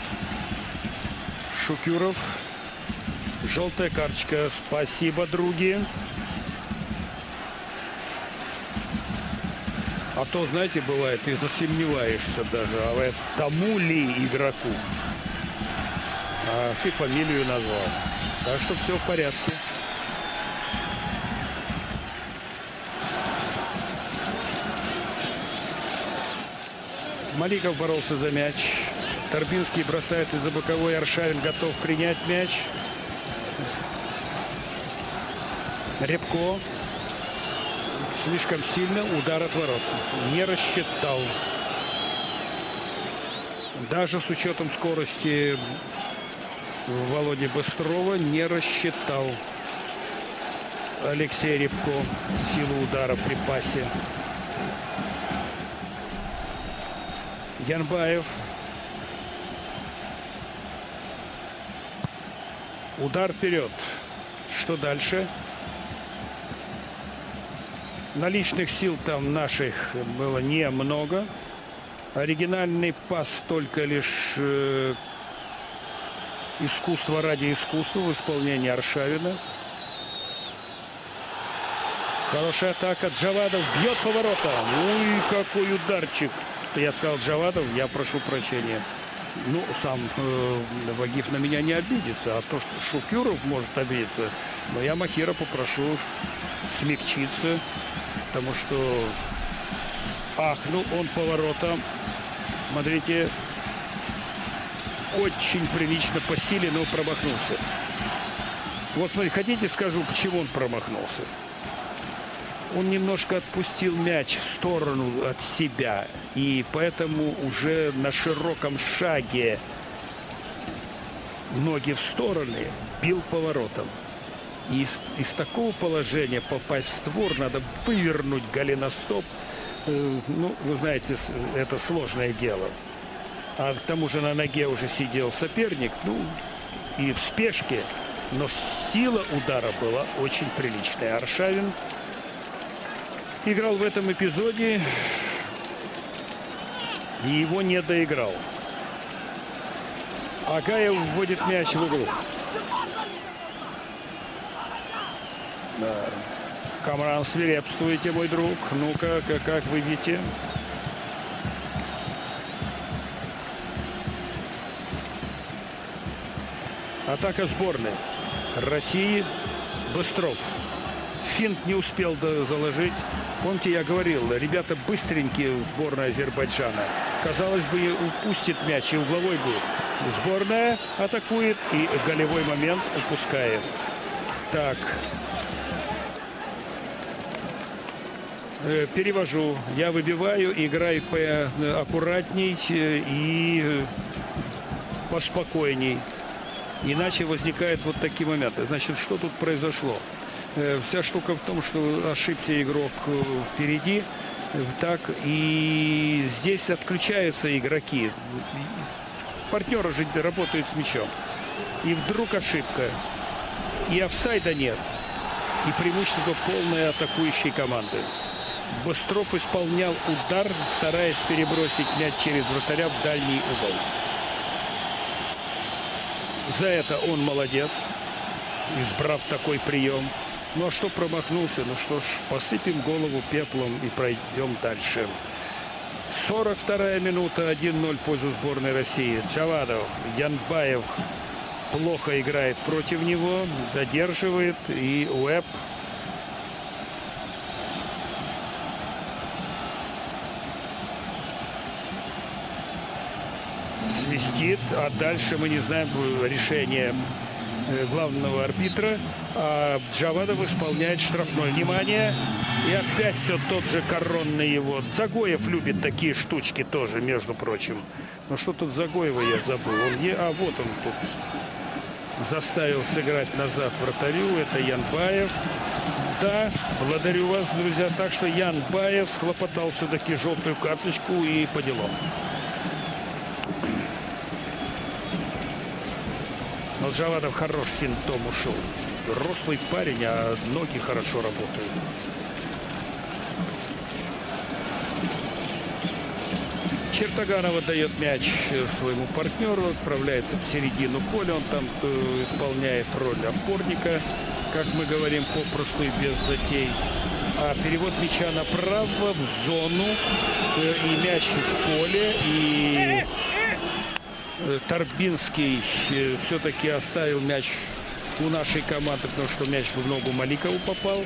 Шукюров. Желтая карточка. Спасибо, други. А то, знаете, бывает, ты засомневаешься даже, а тому ли игроку. А ты фамилию назвал. Так что все в порядке. Маликов боролся за мяч. Торбинский бросает из-за боковой. Аршавин готов принять мяч. Рябко. Слишком сильно удар от ворот. Не рассчитал. Даже с учетом скорости Володи Быстрова не рассчитал Алексей Рябко силу удара при пасе. Янбаев. Удар вперед. Что дальше? Наличных сил там наших было немного. Оригинальный пас только лишь э, искусство ради искусства в исполнении Аршавина. Хорошая атака. Джавадов бьет поворота. Ой, какой ударчик я сказал Джавадов, я прошу прощения. Ну, сам э, Вагиф на меня не обидится, а то, что Шукюров может обидеться, но я Махира попрошу смягчиться, потому что ахнул он поворотом. Смотрите, очень прилично по силе, но промахнулся. Вот смотрите, хотите скажу, почему он промахнулся? Он немножко отпустил мяч в сторону от себя. И поэтому уже на широком шаге ноги в стороны бил поворотом. И из, из такого положения попасть в створ надо вывернуть голеностоп. Э, ну, вы знаете, это сложное дело. А к тому же на ноге уже сидел соперник. Ну, и в спешке. Но сила удара была очень приличная. Аршавин играл в этом эпизоде и его не доиграл. Агаев вводит мяч в игру. Да. Камран, свирепствуете, мой друг. Ну-ка, как, как вы видите? Атака сборной России. Быстров. Финт не успел заложить. Помните, я говорил, ребята быстренькие в сборной Азербайджана. Казалось бы, упустит мяч и угловой будет. Сборная атакует и голевой момент упускает. Так. Э, перевожу. Я выбиваю, играю аккуратней э, и поспокойней. Иначе возникают вот такие моменты. Значит, что тут произошло? Э, вся штука в том, что ошибся игрок э, впереди. Так, и здесь отключаются игроки. Партнеры же работают с мячом. И вдруг ошибка. И офсайда нет. И преимущество полной атакующей команды. Быстров исполнял удар, стараясь перебросить мяч через вратаря в дальний угол. За это он молодец, избрав такой прием. Ну а что промахнулся? Ну что ж, посыпем голову пеплом и пройдем дальше. 42 минута, 1-0 в пользу сборной России. Джавадов, Янбаев плохо играет против него, задерживает. И Уэб свистит, а дальше мы не знаем решения э, главного арбитра, а Джавадов исполняет штрафной. Внимание! И опять все тот же коронный его. Загоев любит такие штучки тоже, между прочим. Но что тут Загоева я забыл? Он не... А вот он тут заставил сыграть назад вратарю. Это Янбаев. Да, благодарю вас, друзья. Так что Ян Баев схлопотал все-таки желтую карточку и по делам. Но Джавадов хорош финтом ушел. Рослый парень, а ноги хорошо работают. Чертоганова дает мяч своему партнеру, отправляется в середину поля. Он там э, исполняет роль опорника, как мы говорим, попросту и без затей. А перевод мяча направо в зону. Э, и мяч в поле. И Торбинский э, все-таки оставил мяч у нашей команды, потому что мяч в ногу Маликову попал.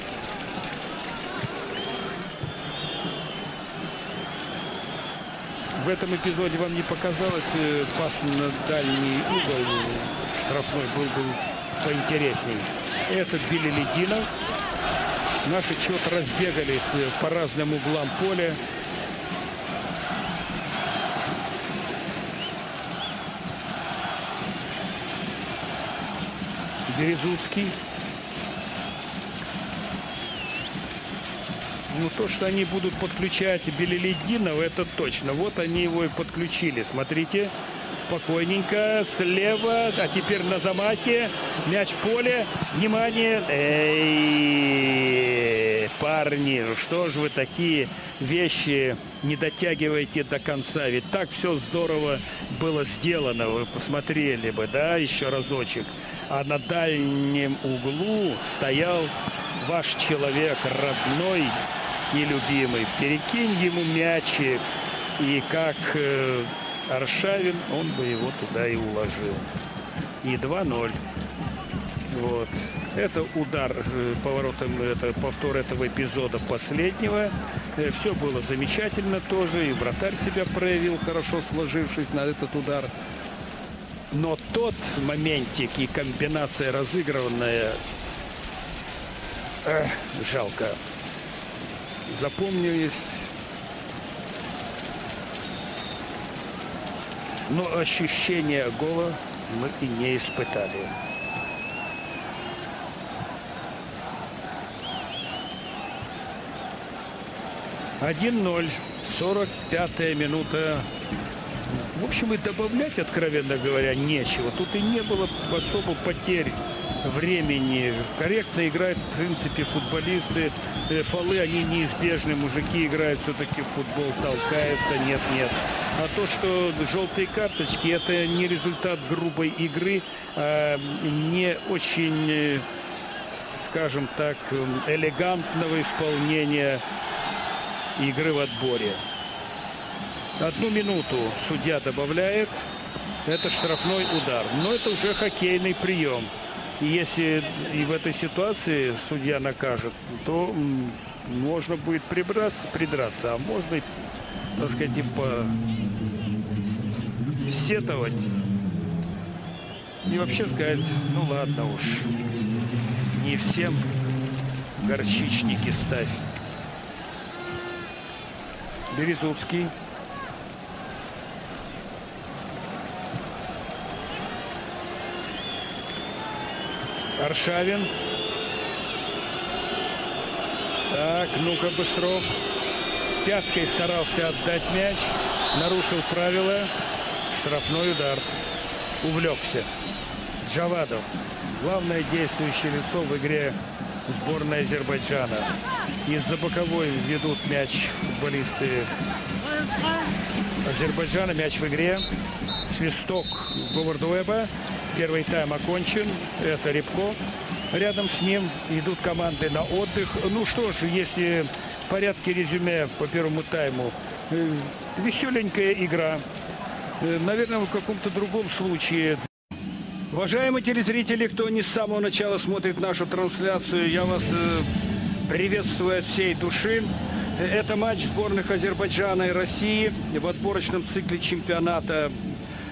В этом эпизоде вам не показалось э, пас на дальний угол штрафной был бы поинтересней. Это Билли Лединов. Наши чего-то разбегались по разным углам поля. Березуцкий. Ну, то, что они будут подключать Белелединова, это точно. Вот они его и подключили. Смотрите, спокойненько, слева, а теперь на замахе. Мяч в поле. Внимание. Эй, парни, ну что же вы такие вещи не дотягиваете до конца? Ведь так все здорово было сделано. Вы посмотрели бы, да, еще разочек а на дальнем углу стоял ваш человек родной и любимый. Перекинь ему мячик, и как э, Аршавин, он бы его туда и уложил. И 2-0. Вот. Это удар э, поворотом, это повтор этого эпизода последнего. Э, все было замечательно тоже. И вратарь себя проявил хорошо, сложившись на этот удар. Но тот моментик и комбинация разыгранная, эх, жалко. Запомнились. Но ощущение гола мы и не испытали. Один ноль. 45-я минута в общем, и добавлять, откровенно говоря, нечего. Тут и не было особо потерь времени. Корректно играют, в принципе, футболисты. Э, фолы, они неизбежны. Мужики играют все-таки в футбол, толкаются. Нет, нет. А то, что желтые карточки, это не результат грубой игры, а не очень, э, скажем так, элегантного исполнения игры в отборе. Одну минуту судья добавляет. Это штрафной удар. Но это уже хоккейный прием. И если и в этой ситуации судья накажет, то можно будет прибраться, придраться, а можно, так сказать, типа сетовать. И вообще сказать, ну ладно уж, не всем горчичники ставь. Березуцкий Аршавин. Так, ну-ка, Быстров. Пяткой старался отдать мяч. Нарушил правила. Штрафной удар. Увлекся. Джавадов. Главное действующее лицо в игре сборной Азербайджана. Из-за боковой ведут мяч футболисты Азербайджана. Мяч в игре. Свисток Говардуэба. Первый тайм окончен. Это Рябко. Рядом с ним идут команды на отдых. Ну что ж, если в порядке резюме по первому тайму э, веселенькая игра. Э, наверное, в каком-то другом случае Уважаемые телезрители, кто не с самого начала смотрит нашу трансляцию, я вас э, приветствую от всей души. Это матч сборных Азербайджана и России в отборочном цикле чемпионата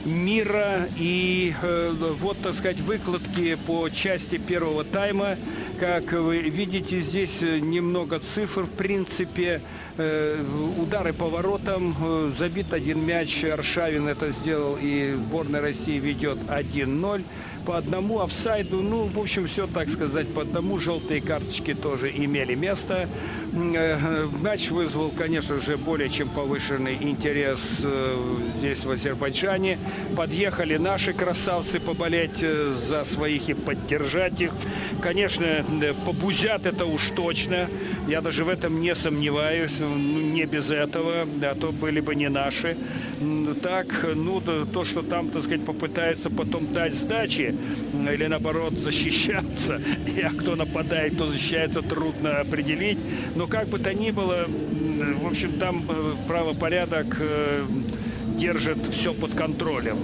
мира. И э, вот, так сказать, выкладки по части первого тайма. Как вы видите, здесь немного цифр. В принципе, э, удары по воротам. Э, забит один мяч. Аршавин это сделал. И сборная России ведет 1-0 по одному офсайду. Ну, в общем, все, так сказать, по одному. Желтые карточки тоже имели место. Э, матч вызвал, конечно же, более чем повышенный интерес э, здесь, в Азербайджане. Подъехали наши красавцы поболеть э, за своих и поддержать их. Конечно, побузят это уж точно. Я даже в этом не сомневаюсь. Не без этого, а то были бы не наши. Так, ну, то, что там, так сказать, попытаются потом дать сдачи или, наоборот, защищаться. И, а кто нападает, кто защищается, трудно определить. Но как бы то ни было, в общем, там э, правопорядок э, держит все под контролем.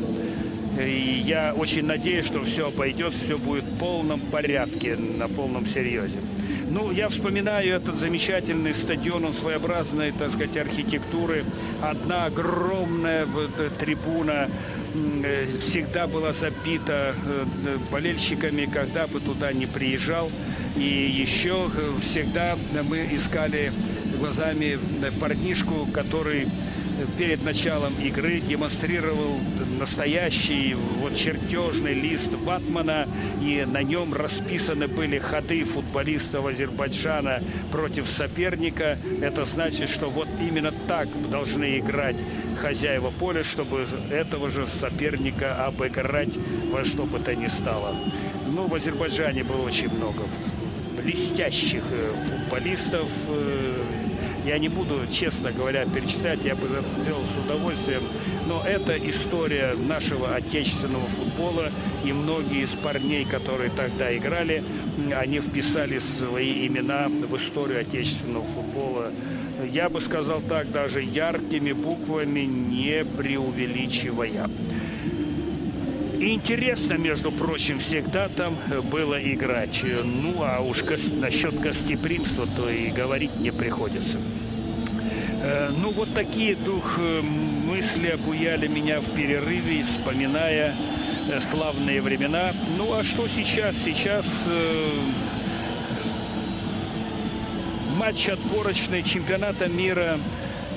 И я очень надеюсь, что все обойдет, все будет в полном порядке, на полном серьезе. Ну, я вспоминаю этот замечательный стадион, он своеобразной, так сказать, архитектуры. Одна огромная э, трибуна всегда была забита болельщиками, когда бы туда не приезжал. И еще всегда мы искали глазами парнишку, который перед началом игры демонстрировал настоящий вот чертежный лист ватмана, и на нем расписаны были ходы футболистов Азербайджана против соперника. Это значит, что вот именно так должны играть хозяева поля, чтобы этого же соперника обыграть во что бы то ни стало. Ну, в Азербайджане было очень много блестящих э, футболистов. Я не буду, честно говоря, перечитать, я бы это сделал с удовольствием. Но это история нашего отечественного футбола. И многие из парней, которые тогда играли, они вписали свои имена в историю отечественного футбола. Я бы сказал так, даже яркими буквами, не преувеличивая. Интересно, между прочим, всегда там было играть. Ну, а уж насчет гостеприимства, то и говорить не приходится. Э, ну, вот такие дух э, мысли обуяли меня в перерыве, вспоминая э, славные времена. Ну, а что сейчас? Сейчас матч отборочный чемпионата мира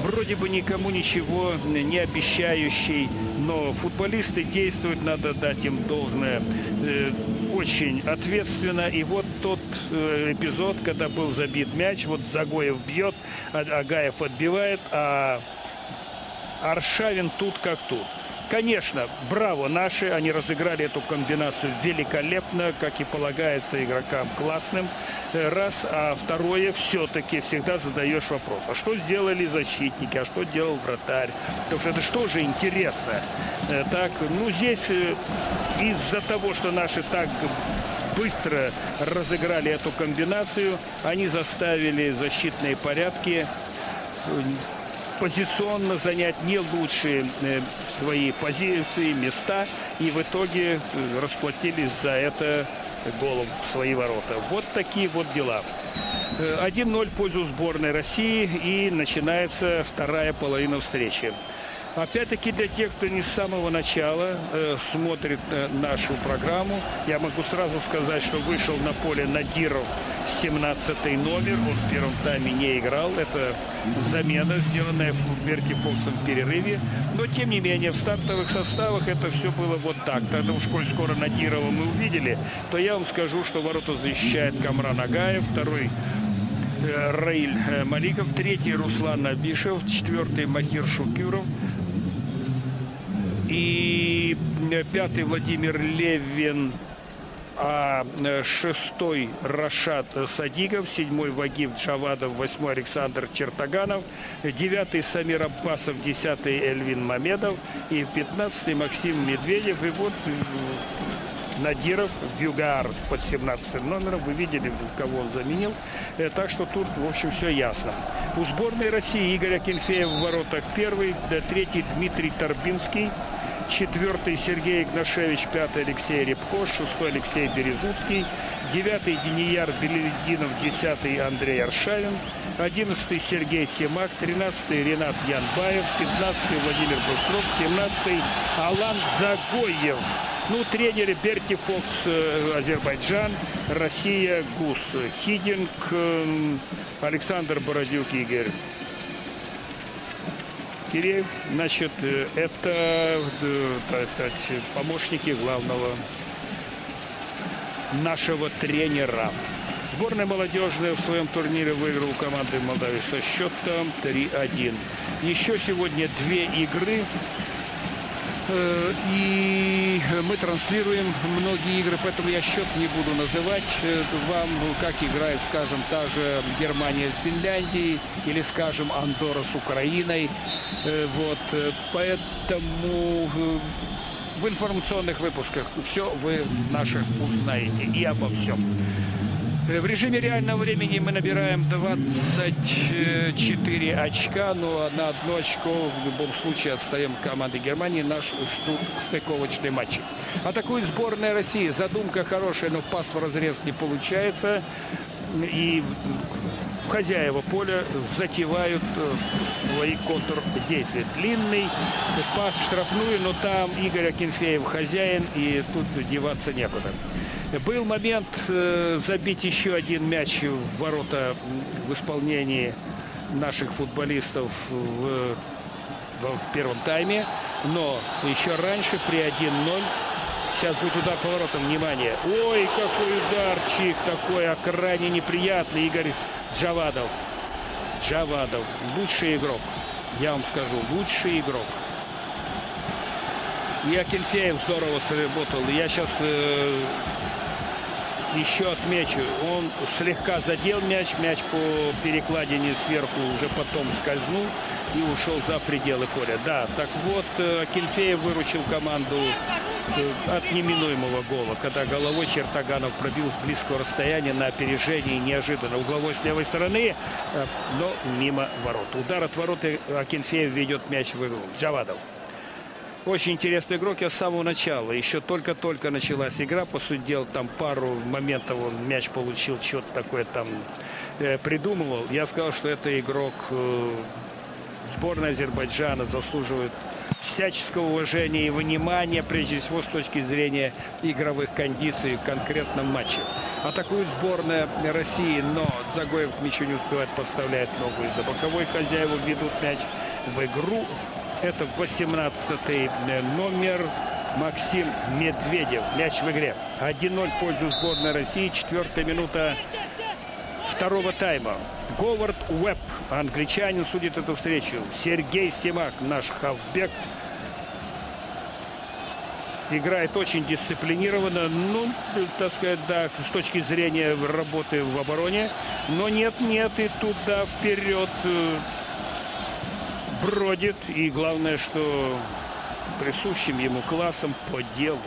вроде бы никому ничего не обещающий, но футболисты действуют, надо дать им должное, э, очень ответственно. И вот тот э, эпизод, когда был забит мяч, вот Загоев бьет, а Агаев отбивает, а Аршавин тут как тут. Конечно, браво наши, они разыграли эту комбинацию великолепно, как и полагается игрокам классным. Э, раз, а второе, все-таки всегда задаешь вопрос, а что сделали защитники, а что делал вратарь? Потому что это что же интересно. Э, так, ну здесь э, из-за того, что наши так быстро разыграли эту комбинацию, они заставили защитные порядки позиционно занять не лучшие свои позиции, места. И в итоге расплатились за это голом в свои ворота. Вот такие вот дела. 1-0 в пользу сборной России и начинается вторая половина встречи. Опять-таки для тех, кто не с самого начала э, смотрит э, нашу программу, я могу сразу сказать, что вышел на поле Надиров 17 номер. Он в первом тайме не играл. Это замена, сделанная в Берти Фоксом в перерыве. Но, тем не менее, в стартовых составах это все было вот так. Тогда уж, коль скоро Надирова мы увидели, то я вам скажу, что ворота защищает Камран Агаев, второй э, Раиль э, Маликов, третий Руслан Абишев, четвертый Махир Шукюров, и э, пятый Владимир Левин, а э, шестой Рашад Садигов, седьмой Вагив Джавадов, восьмой Александр Чертаганов, девятый Самир Аббасов, десятый Эльвин Мамедов и пятнадцатый Максим Медведев. И вот э, Надиров, Вюгар под 17 номером. Вы видели, кого он заменил. Так что тут, в общем, все ясно. У сборной России Игорь Акинфеев в воротах первый, третий Дмитрий Торбинский, четвертый Сергей Игнашевич, пятый Алексей Рябко, шестой Алексей Березуцкий, девятый Денияр Белединов, десятый Андрей Аршавин, 11 Сергей Семак, 13 Ренат Янбаев, 15 Владимир Быстров, 17 Алан Загоев. Ну, тренеры Берти Фокс, э, Азербайджан, Россия, ГУС, Хидинг, э, Александр Бородюк, Игорь Киреев. Значит, э, это, это помощники главного нашего тренера. Сборная молодежная в своем турнире выиграла команды Молдавии со счетом 3-1. Еще сегодня две игры. Э, и мы транслируем многие игры, поэтому я счет не буду называть э, вам, как играет, скажем, та же Германия с Финляндией или, скажем, Андорра с Украиной. Э, вот, поэтому в информационных выпусках все вы наших узнаете и обо всем. В режиме реального времени мы набираем 24 очка, но на одно очко в любом случае отстаем команды Германии. Наш ждут стыковочный матч. Атакует сборная России. Задумка хорошая, но пас в разрез не получается. И хозяева поля затевают э, свои контрдействия. Длинный пас штрафную, но там Игорь Акинфеев хозяин, и тут деваться некуда. Был момент э, забить еще один мяч в ворота в исполнении наших футболистов в, в первом тайме. Но еще раньше при 1-0 Сейчас будет удар поворотом. Внимание. Ой, какой ударчик такой, крайне неприятный. Игорь Джавадов. Джавадов. Лучший игрок. Я вам скажу, лучший игрок. И Акинфеев здорово сработал. Я сейчас э, еще отмечу. Он слегка задел мяч. Мяч по перекладине сверху уже потом скользнул и ушел за пределы поля. Да, так вот, э, Акинфеев выручил команду Э, от неминуемого гола, когда головой Чертаганов пробил с близкого расстояния на опережении неожиданно угловой с левой стороны, э, но мимо ворот. Удар от ворот и Акинфеев ведет мяч в игру. Джавадов. Очень интересный игрок я с самого начала. Еще только-только началась игра. По сути дела, там пару моментов он мяч получил, что-то такое там э, придумывал. Я сказал, что это игрок э, сборной Азербайджана заслуживает всяческого уважения и внимания, прежде всего с точки зрения игровых кондиций в конкретном матче. Атакует сборная России, но Загоев мячу не успевает, подставляет ногу из-за боковой. Хозяева ведут мяч в игру. Это 18 номер Максим Медведев. Мяч в игре. 1-0 в пользу сборной России. Четвертая минута второго тайма. Говард Уэбб, англичанин, судит эту встречу. Сергей Симак, наш хавбек, играет очень дисциплинированно, ну, так сказать, да, с точки зрения работы в обороне. Но нет, нет, и туда вперед э, бродит. И главное, что присущим ему классом по делу.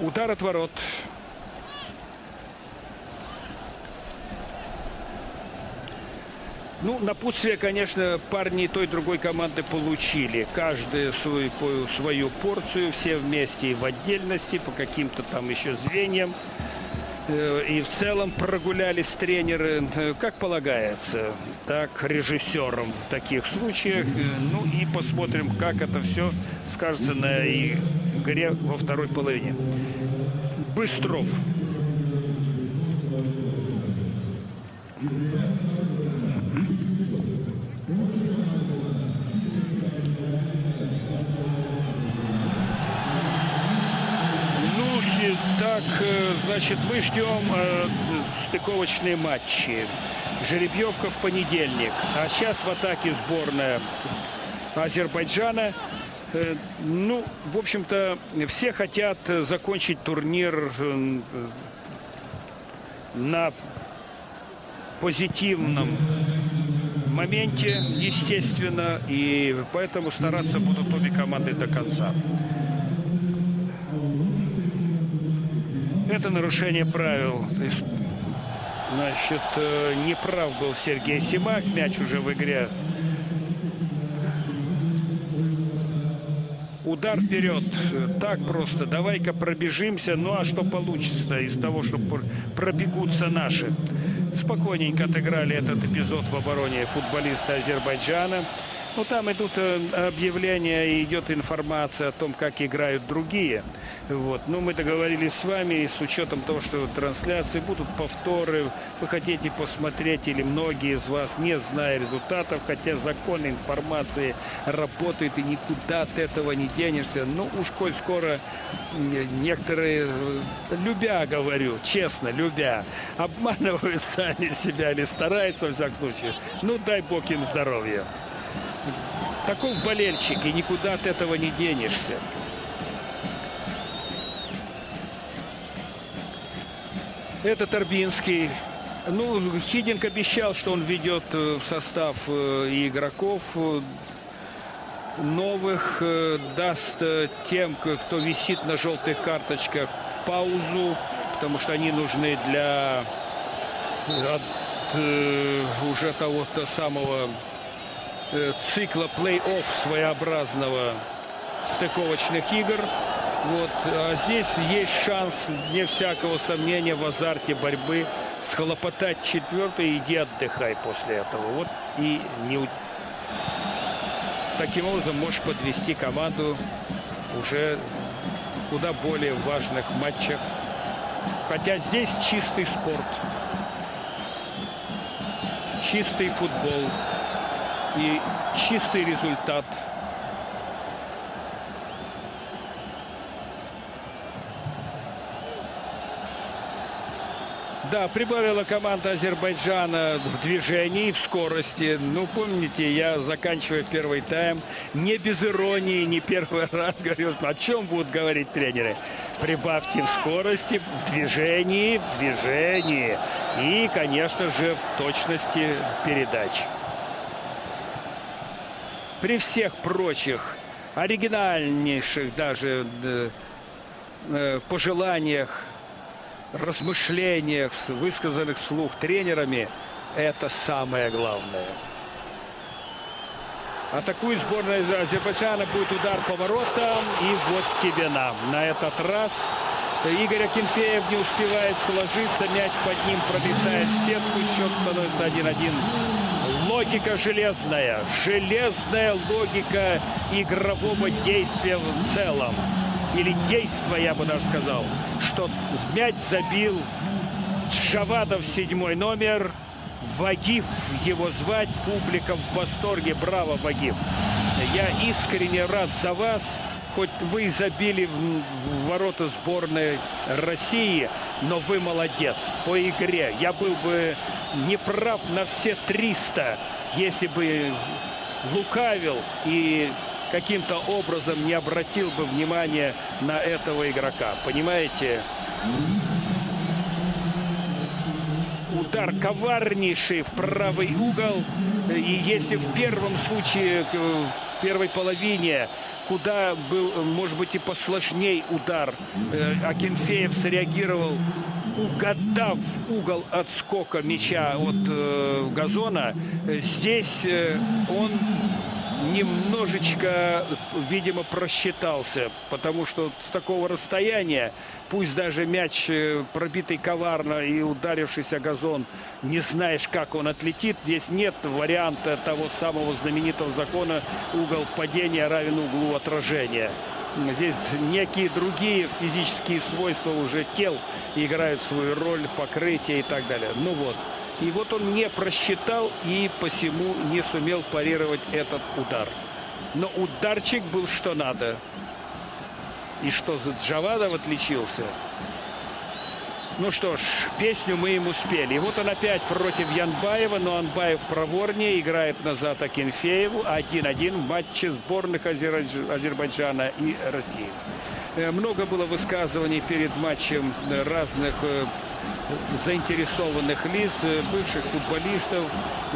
Удар от ворот. Ну, напутствие, конечно, парни той другой команды получили. Каждый свою, свою порцию, все вместе и в отдельности, по каким-то там еще звеньям. Э, и в целом прогулялись тренеры, э, как полагается, так режиссером в таких случаях. Э, ну и посмотрим, как это все скажется на игре во второй половине. Быстров э, значит, мы ждем э, стыковочные матчи. Жеребьевка в понедельник. А сейчас в атаке сборная Азербайджана. Э, ну, в общем-то, все хотят закончить турнир э, на позитивном моменте, естественно, и поэтому стараться будут обе команды до конца. Это нарушение правил. Значит, э, неправ был Сергей Симак. Мяч уже в игре. Удар вперед. Так просто. Давай-ка пробежимся. Ну а что получится из того, что пробегутся наши? Спокойненько отыграли этот эпизод в обороне футболиста Азербайджана. Ну, там идут э, объявления идет информация о том, как играют другие. Вот. Ну, мы договорились с вами, и с учетом того, что трансляции будут повторы, вы хотите посмотреть, или многие из вас, не зная результатов, хотя закон информации работает, и никуда от этого не денешься. Ну, уж коль скоро некоторые, э, любя, говорю, честно, любя, обманывают сами себя или стараются, в всяком случае, ну, дай бог им здоровья. Таков болельщик, и никуда от этого не денешься. Это Торбинский. Ну, Хидинг обещал, что он ведет э, в состав э, игроков э, новых, даст тем, кто висит на желтых карточках, паузу, потому что они нужны для от, уже того-то самого цикла плей-офф своеобразного стыковочных игр. Вот. А здесь есть шанс, не всякого сомнения, в азарте борьбы схлопотать четвертый, иди отдыхай после этого. Вот и не... Таким образом можешь подвести команду уже куда более важных матчах. Хотя здесь чистый спорт. Чистый футбол и чистый результат. Да, прибавила команда Азербайджана в движении, в скорости. Ну, помните, я заканчивая первый тайм, не без иронии, не первый раз говорил, о чем будут говорить тренеры. Прибавьте в скорости, в движении, в движении и, конечно же, в точности передач при всех прочих оригинальнейших даже э, э, пожеланиях, размышлениях, высказанных вслух тренерами, это самое главное. Атакует сборная Азербайджана, будет удар по воротам, и вот тебе нам. На этот раз Игорь Акинфеев не успевает сложиться, мяч под ним пролетает в сетку, счет становится 1-1 логика железная. Железная логика игрового действия в целом. Или действия, я бы даже сказал. Что мяч забил Джавадов седьмой номер. Вагиф его звать. Публика в восторге. Браво, Вагиф. Я искренне рад за вас. Хоть вы забили в ворота сборной России, но вы молодец по игре. Я был бы не прав на все 300, если бы лукавил и каким-то образом не обратил бы внимания на этого игрока. Понимаете? Удар коварнейший в правый угол. И если в первом случае, в первой половине куда был, может быть, и посложней удар. Э, Акинфеев среагировал, угадав угол отскока мяча от э, газона. Здесь э, он немножечко, видимо, просчитался, потому что с такого расстояния, пусть даже мяч э, пробитый коварно и ударившийся газон, не знаешь, как он отлетит, здесь нет варианта того самого знаменитого закона угол падения равен углу отражения. Здесь некие другие физические свойства уже тел играют свою роль, покрытие и так далее. Ну вот. И вот он не просчитал и посему не сумел парировать этот удар. Но ударчик был что надо. И что, за Джавадов отличился? Ну что ж, песню мы им успели. И вот он опять против Янбаева, но Анбаев проворнее, играет назад Акинфееву. 1-1 в матче сборных Азербайджана и России. Э, много было высказываний перед матчем разных э, заинтересованных лиц, э, бывших футболистов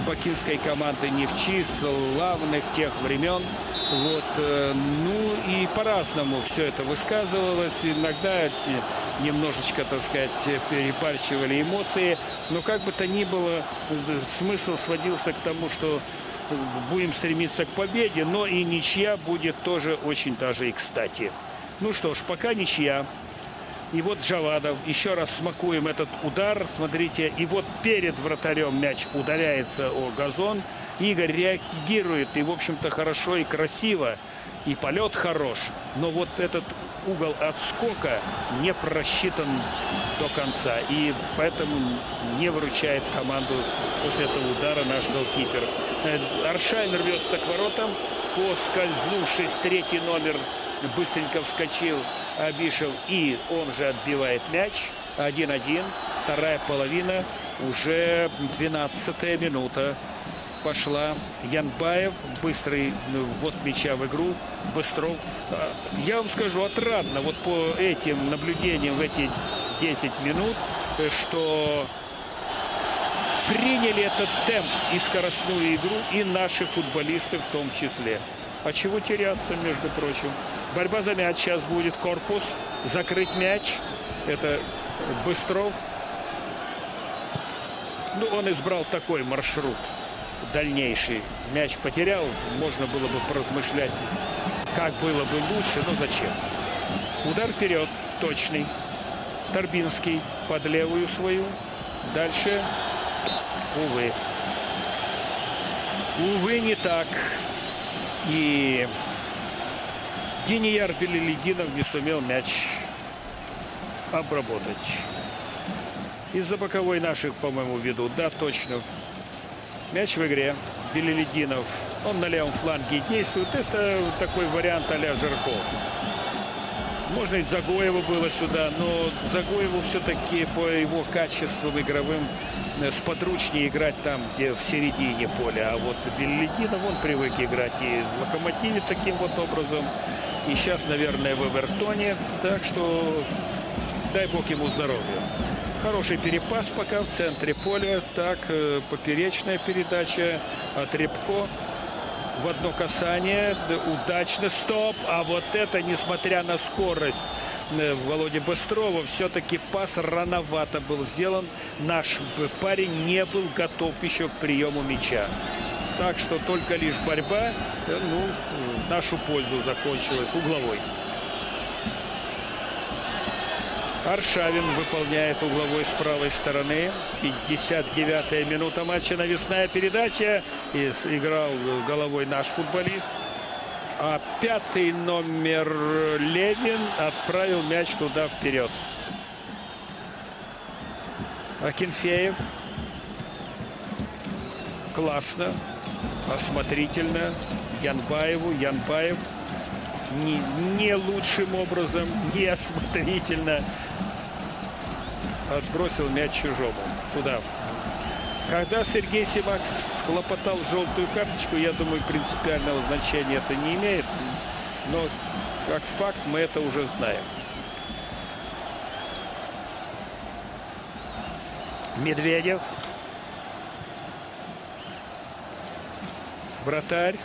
бакинской команды «Нефчи», славных тех времен. Вот, э, ну и по-разному все это высказывалось. Иногда немножечко, так сказать, перебарщивали эмоции. Но как бы то ни было, смысл сводился к тому, что будем стремиться к победе, но и ничья будет тоже очень даже и кстати. Ну что ж, пока ничья. И вот Джавадов. Еще раз смакуем этот удар. Смотрите. И вот перед вратарем мяч ударяется о газон. Игорь реагирует. И, в общем-то, хорошо и красиво. И полет хорош. Но вот этот угол отскока не просчитан до конца. И поэтому не выручает команду после этого удара наш голкипер. Э, Аршайн рвется к воротам. Поскользнувшись, третий номер быстренько вскочил Абишев. И он же отбивает мяч. 1-1. Вторая половина. Уже 12 минута пошла. Янбаев, быстрый ну, вот мяча в игру. Быстров. А, я вам скажу, отрадно вот по этим наблюдениям в эти 10 минут, э, что приняли этот темп и скоростную игру, и наши футболисты в том числе. А чего теряться, между прочим? Борьба за мяч сейчас будет корпус. Закрыть мяч. Это Быстров. Ну, он избрал такой маршрут дальнейший. Мяч потерял. Можно было бы поразмышлять, как было бы лучше, но зачем. Удар вперед. Точный. Торбинский под левую свою. Дальше. Увы. Увы, не так. И Динияр Белелединов не сумел мяч обработать. Из-за боковой наших, по-моему, ведут. Да, точно. Мяч в игре. Белелединов. Он на левом фланге действует. Это такой вариант а-ля Жирков. Можно и Загоева было сюда, но Загоеву все-таки по его качествам игровым э, сподручнее играть там, где в середине поля. А вот Беллидинов, он привык играть и в Локомотиве таким вот образом. И сейчас, наверное, в Эвертоне. Так что дай бог ему здоровья. Хороший перепас пока в центре поля. Так, э, поперечная передача от Рябко в одно касание. Удачно. Стоп. А вот это, несмотря на скорость Володи Быстрова, все-таки пас рановато был сделан. Наш парень не был готов еще к приему мяча. Так что только лишь борьба, э, ну, нашу пользу закончилась угловой. Аршавин выполняет угловой с правой стороны. 59-я минута матча. Навесная передача. И играл головой наш футболист. А пятый номер Левин отправил мяч туда вперед. Акинфеев. Классно. Осмотрительно. Янбаеву. Янбаев не, не лучшим образом, не осмотрительно отбросил мяч чужому. Туда. Когда Сергей Симак схлопотал желтую карточку, я думаю, принципиального значения это не имеет. Но как факт мы это уже знаем. Медведев. Вратарь.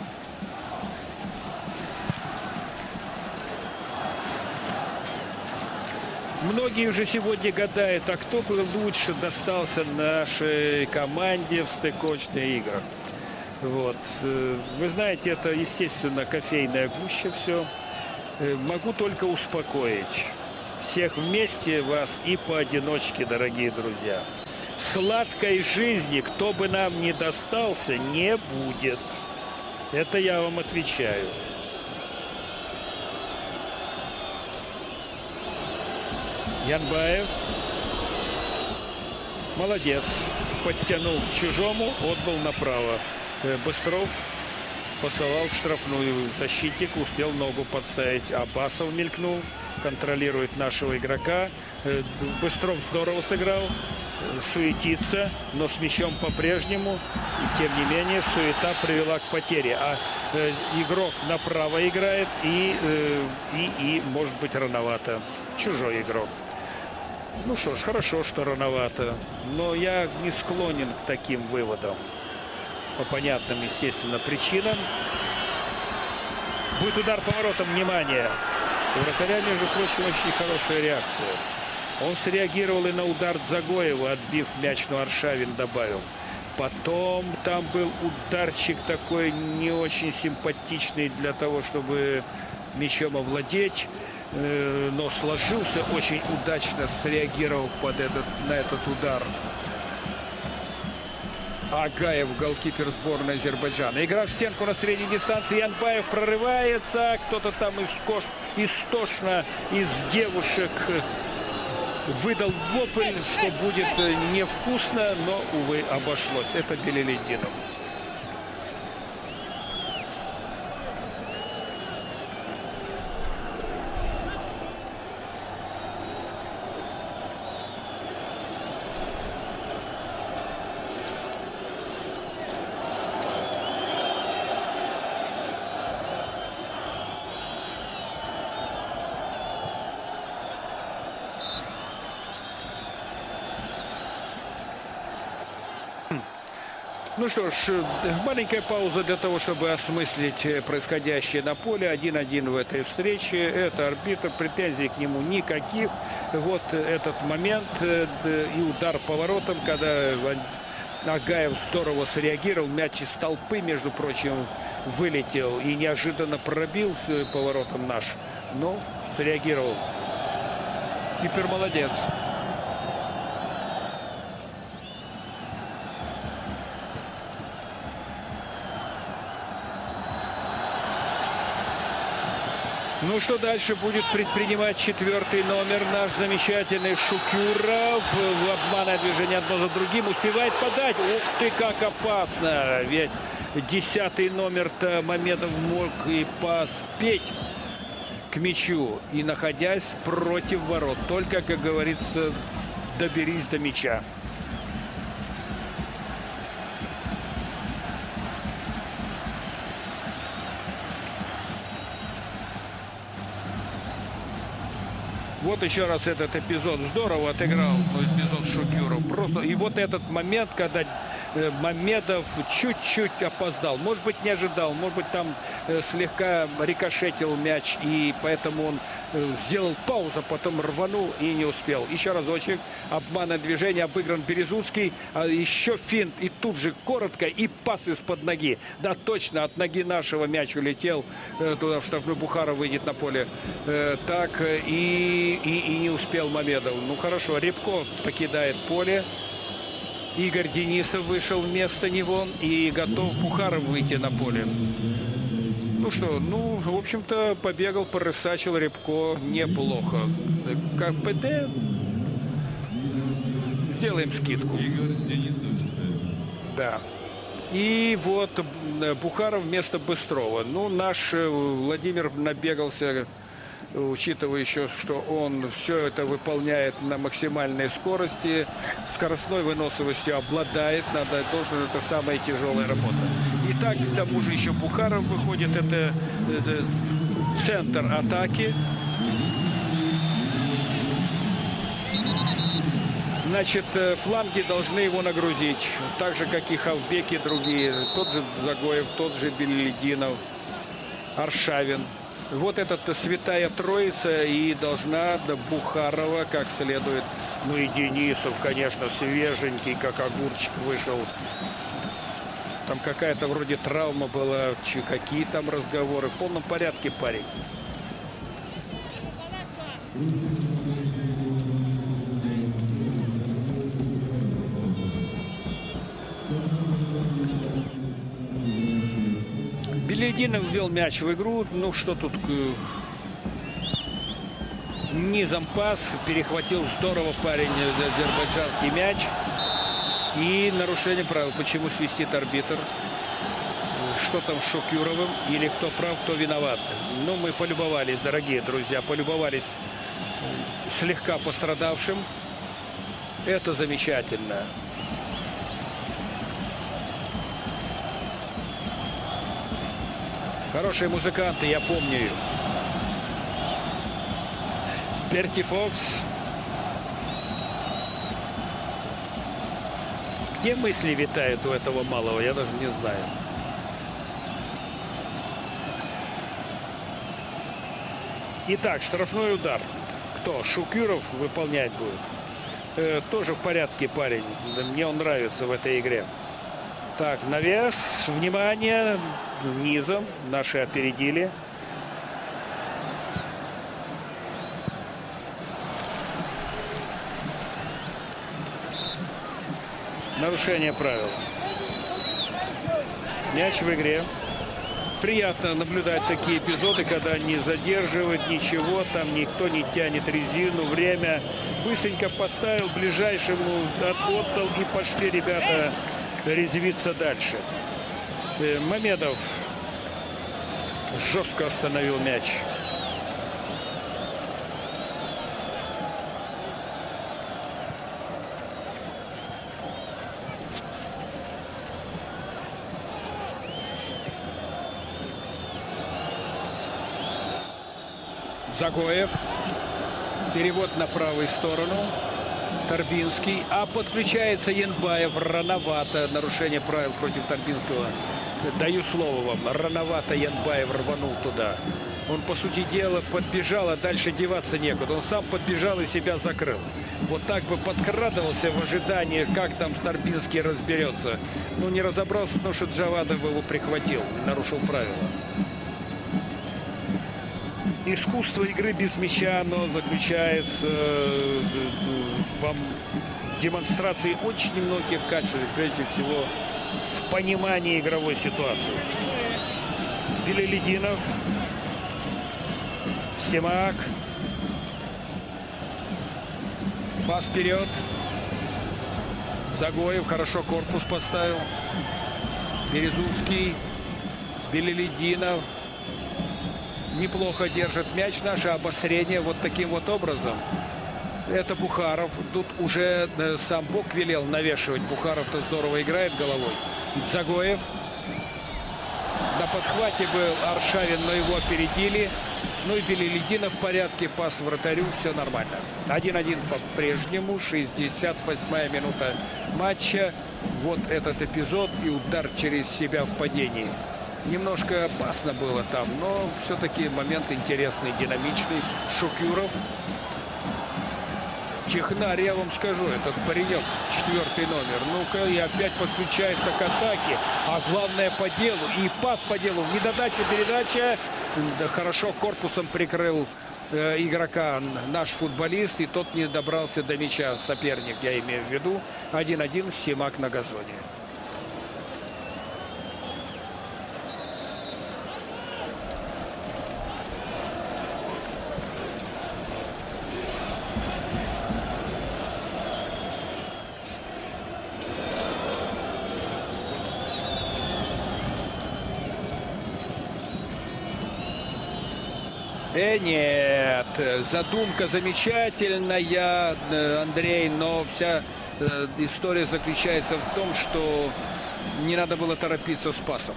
Многие уже сегодня гадают, а кто бы лучше достался нашей команде в стыкочных играх. Вот. Э, вы знаете, это, естественно, кофейная гуща все. Э, могу только успокоить. Всех вместе вас и поодиночке, дорогие друзья. Сладкой жизни, кто бы нам не достался, не будет. Это я вам отвечаю. Янбаев. Молодец. Подтянул к чужому, отбыл направо. Э, Быстров посылал в штрафную. Защитник успел ногу подставить. Абасов мелькнул. Контролирует нашего игрока. Э, Быстров здорово сыграл. Э, суетится, но с мячом по-прежнему. Тем не менее, суета привела к потере. А игрок направо играет и, и, и может быть, рановато. Чужой игрок. Ну что ж, хорошо, что рановато. Но я не склонен к таким выводам. По понятным, естественно, причинам. Будет удар поворотом. Внимание! У вратаря, между прочим, очень хорошая реакция. Он среагировал и на удар Загоева, отбив мяч, но Аршавин добавил. Потом там был ударчик такой не очень симпатичный для того, чтобы мячом овладеть. Э, но сложился очень удачно, среагировал под этот, на этот удар. Агаев, голкипер сборной Азербайджана. Игра в стенку на средней дистанции. Янбаев прорывается. Кто-то там из кош... истошно из девушек выдал вопль, что будет невкусно, но, увы, обошлось. Это Белелединов. Что ж, э, маленькая пауза для того, чтобы осмыслить э, происходящее на поле. 1-1 в этой встрече. Это арбитр, претензий к нему никаких. Вот этот момент э, и удар поворотом, когда Агаев здорово среагировал. Мяч из толпы, между прочим, вылетел и неожиданно пробил поворотом наш. Но среагировал. Кипер молодец. Ну что дальше будет предпринимать четвертый номер наш замечательный Шукюров. Обманное движение одно за другим. Успевает подать. Ух ты, как опасно. Ведь десятый номер-то Мамедов мог и поспеть к мячу. И находясь против ворот. Только, как говорится, доберись до мяча. Вот еще раз этот эпизод здорово отыграл, эпизод Шукюров. Просто и вот этот момент, когда э, Мамедов чуть-чуть опоздал. Может быть, не ожидал, может быть, там э, слегка рикошетил мяч, и поэтому он сделал паузу, потом рванул и не успел. Еще разочек. Обманное движение, обыгран Березуцкий. А еще финт, и тут же коротко, и пас из-под ноги. Да, точно, от ноги нашего мяч улетел. Туда в штрафную Бухаров выйдет на поле. Так, и, и, и не успел Мамедов. Ну, хорошо, Рябко покидает поле. Игорь Денисов вышел вместо него и готов Бухаров выйти на поле. Ну что, ну, в общем-то, побегал, порысачил Рябко неплохо. КПД сделаем скидку. Игорь. Да. И вот Бухаров вместо Быстрова. Ну, наш э, Владимир набегался учитывая еще, что он все это выполняет на максимальной скорости, скоростной выносливостью обладает, надо тоже это самая тяжелая работа. И так, к тому же еще Бухаров выходит, это, это центр атаки. Значит, э, фланги должны его нагрузить, так же, как и Хавбеки другие. Тот же Загоев, тот же Белединов, Аршавин. Вот эта святая троица и должна до Бухарова как следует. Ну и Денисов, конечно, свеженький, как огурчик вышел. Там какая-то вроде травма была, какие там разговоры. В полном порядке парень. Белединов ввел мяч в игру. Ну, что тут... Э, низом пас. Перехватил здорово парень э, азербайджанский мяч. И нарушение правил. Почему свистит арбитр? Что там с Шокюровым? Или кто прав, кто виноват? Ну, мы полюбовались, дорогие друзья, полюбовались слегка пострадавшим. Это замечательно. Хорошие музыканты, я помню их. Берти Фокс. Где мысли витают у этого малого, я даже не знаю. Итак, штрафной удар. Кто? Шукюров выполнять будет. Э, тоже в порядке парень. Мне он нравится в этой игре. Так, навес. Внимание. Низом. Наши опередили. Нарушение правил. Мяч в игре. Приятно наблюдать такие эпизоды, когда не задерживают ничего, там никто не тянет резину, время. Быстренько поставил ближайшему, отдал и пошли ребята резвиться дальше. Э, Мамедов жестко остановил мяч. Загоев. Перевод на правую сторону. Торбинский. А подключается Янбаев. Рановато. Нарушение правил против Торбинского. Даю слово вам. Рановато Янбаев рванул туда. Он, по сути дела, подбежал, а дальше деваться некуда. Он сам подбежал и себя закрыл. Вот так бы подкрадывался в ожидании, как там Торбинский разберется. Ну, не разобрался, потому что Джавадов его прихватил, нарушил правила. Искусство игры без мяча, оно заключается э, э, вам демонстрации очень многих качеств, прежде всего в понимании игровой ситуации. Белелединов, Семак, пас вперед, Загоев хорошо корпус поставил, Березовский, Белелединов, неплохо держит мяч. Наше обострение вот таким вот образом. Это Бухаров. Тут уже э, сам Бог велел навешивать. Бухаров-то здорово играет головой. Загоев. На подхвате был Аршавин, но его опередили. Ну и Белеледина в порядке. Пас вратарю. Все нормально. 1-1 по-прежнему. 68-я минута матча. Вот этот эпизод и удар через себя в падении. Немножко опасно было там, но все-таки момент интересный, динамичный. Шукюров. Чехнарь, я вам скажу, этот паренек, четвертый номер. Ну-ка, и опять подключается к атаке. А главное по делу. И пас по делу. Недодача, передача. Да, хорошо корпусом прикрыл э, игрока наш футболист. И тот не добрался до мяча. Соперник, я имею в виду. 1-1, Симак на газоне. Нет, задумка замечательная, э, Андрей, но вся э, история заключается в том, что не надо было торопиться с пасом.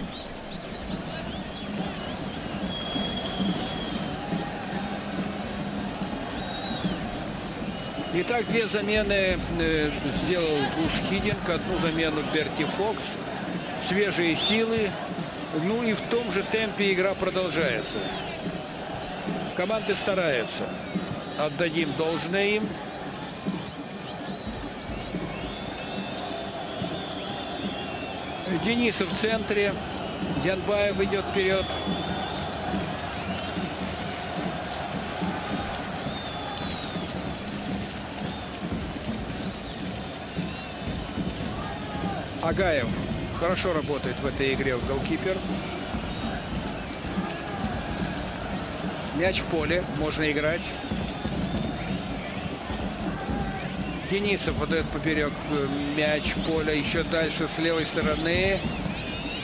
Итак, две замены э, сделал Гус Хидинг, одну замену Берти Фокс. Свежие силы. Ну и в том же темпе игра продолжается. Команды стараются. Отдадим должное им. Денисов в центре. Янбаев идет вперед. Агаев хорошо работает в этой игре в голкипер. Мяч в поле, можно играть. Денисов отдает поперек э, мяч поля. Еще дальше с левой стороны.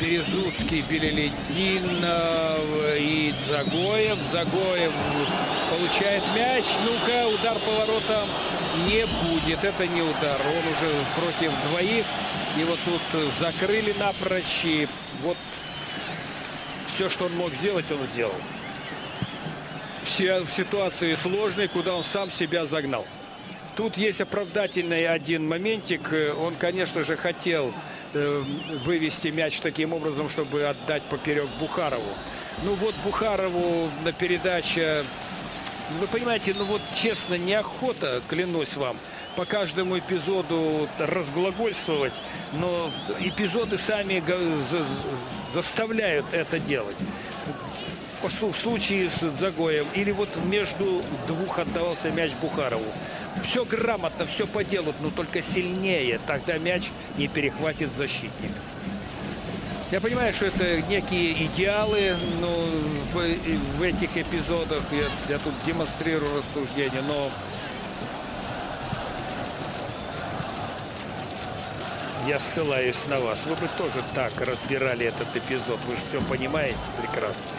Березуцкий, Белелединов и Загоев. Загоев получает мяч. Ну-ка, удар поворотом не будет. Это не удар. Он уже против двоих. И вот тут закрыли напрочь. И вот все, что он мог сделать, он сделал в ситуации сложной, куда он сам себя загнал. Тут есть оправдательный один моментик. Он, конечно же, хотел э, вывести мяч таким образом, чтобы отдать поперек Бухарову. Ну вот Бухарову на передаче... Вы понимаете, ну вот честно, неохота, клянусь вам, по каждому эпизоду разглагольствовать, но эпизоды сами заставляют это делать. В случае с Загоем, или вот между двух отдавался мяч Бухарову. Все грамотно, все по делу, но только сильнее. Тогда мяч не перехватит защитник. Я понимаю, что это некие идеалы, но в, в этих эпизодах я, я тут демонстрирую рассуждение, но я ссылаюсь на вас. Вы бы тоже так разбирали этот эпизод. Вы же все понимаете прекрасно.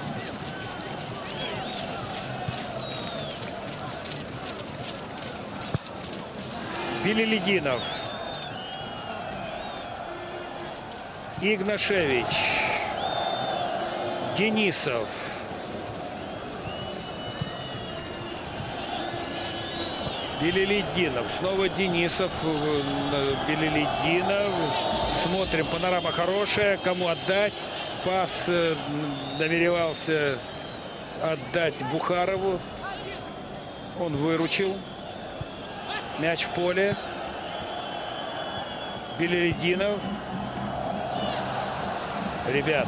Белелединов. Игнашевич. Денисов. Белелединов. Снова Денисов. Белелединов. Смотрим. Панорама хорошая. Кому отдать? Пас э, намеревался отдать Бухарову. Он выручил. Мяч в поле. Белелединов. Ребят.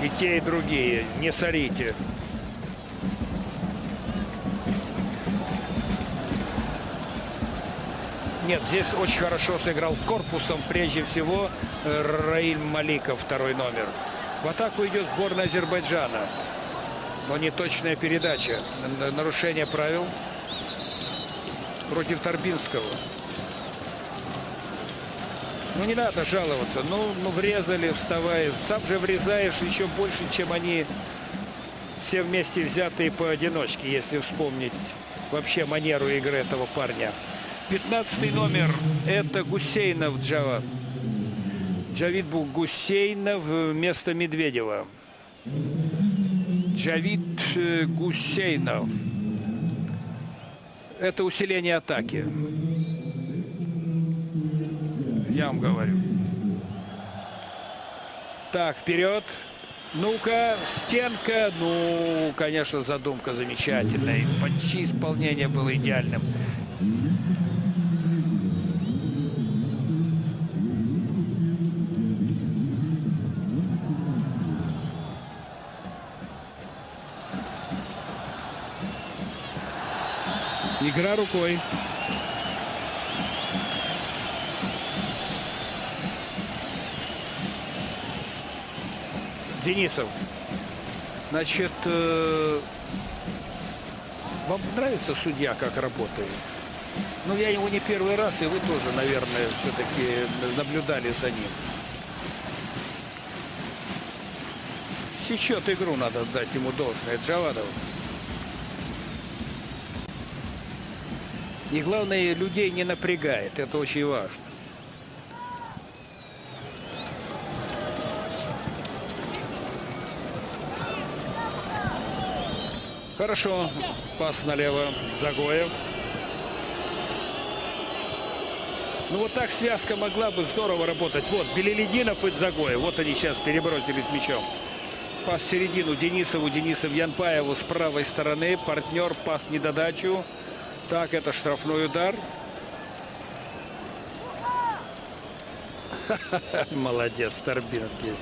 И те, и другие. Не сорите. Нет, здесь очень хорошо сыграл корпусом, прежде всего, Раиль Маликов, второй номер. В атаку идет сборная Азербайджана. Но не точная передача. Нарушение правил против Торбинского. Ну, не надо жаловаться. Ну, ну врезали, вставая. Сам же врезаешь еще больше, чем они все вместе взятые поодиночке, если вспомнить вообще манеру игры этого парня. 15 номер – это Гусейнов Джава. Джавид был Гусейнов вместо Медведева. Джавид э, Гусейнов. Это усиление атаки. Я вам говорю. Так, вперед. Ну-ка, стенка. Ну, конечно, задумка замечательная. Почти исполнение было идеальным. Игра рукой. Денисов. Значит, э, вам нравится судья, как работает? Ну, я его не первый раз, и вы тоже, наверное, все-таки наблюдали за ним. Сечет игру, надо дать ему должное. Джавадов. И главное, людей не напрягает. Это очень важно. Хорошо. Пас налево. Загоев. Ну вот так связка могла бы здорово работать. Вот Белелединов и Загоев. Вот они сейчас перебросились мячом. Пас в середину Денисову. Денисов Янпаеву с правой стороны. Партнер пас недодачу. Так, это штрафной удар. Молодец, Торбинский.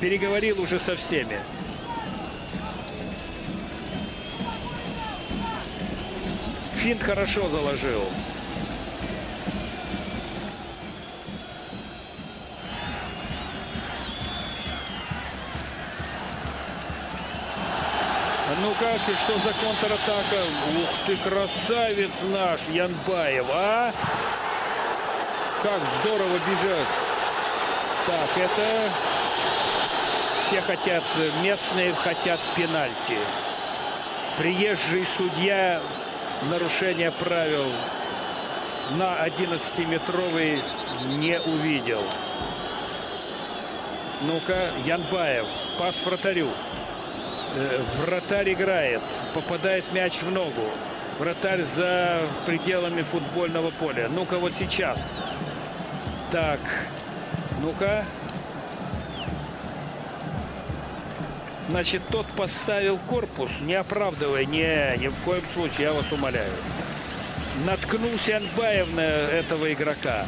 Переговорил уже со всеми. Финт хорошо заложил. Как, и что за контратака? Ух ты, красавец наш Янбаев, а? Как здорово бежать. Так, это все хотят, местные хотят пенальти. Приезжий судья нарушение правил на 11-метровый не увидел. Ну-ка, Янбаев, пас вратарю. Э, вратарь играет, попадает мяч в ногу. Вратарь за пределами футбольного поля. Ну-ка, вот сейчас. Так, ну-ка. Значит, тот поставил корпус, не оправдывая, не, ни в коем случае, я вас умоляю. Наткнулся Анбаев на этого игрока.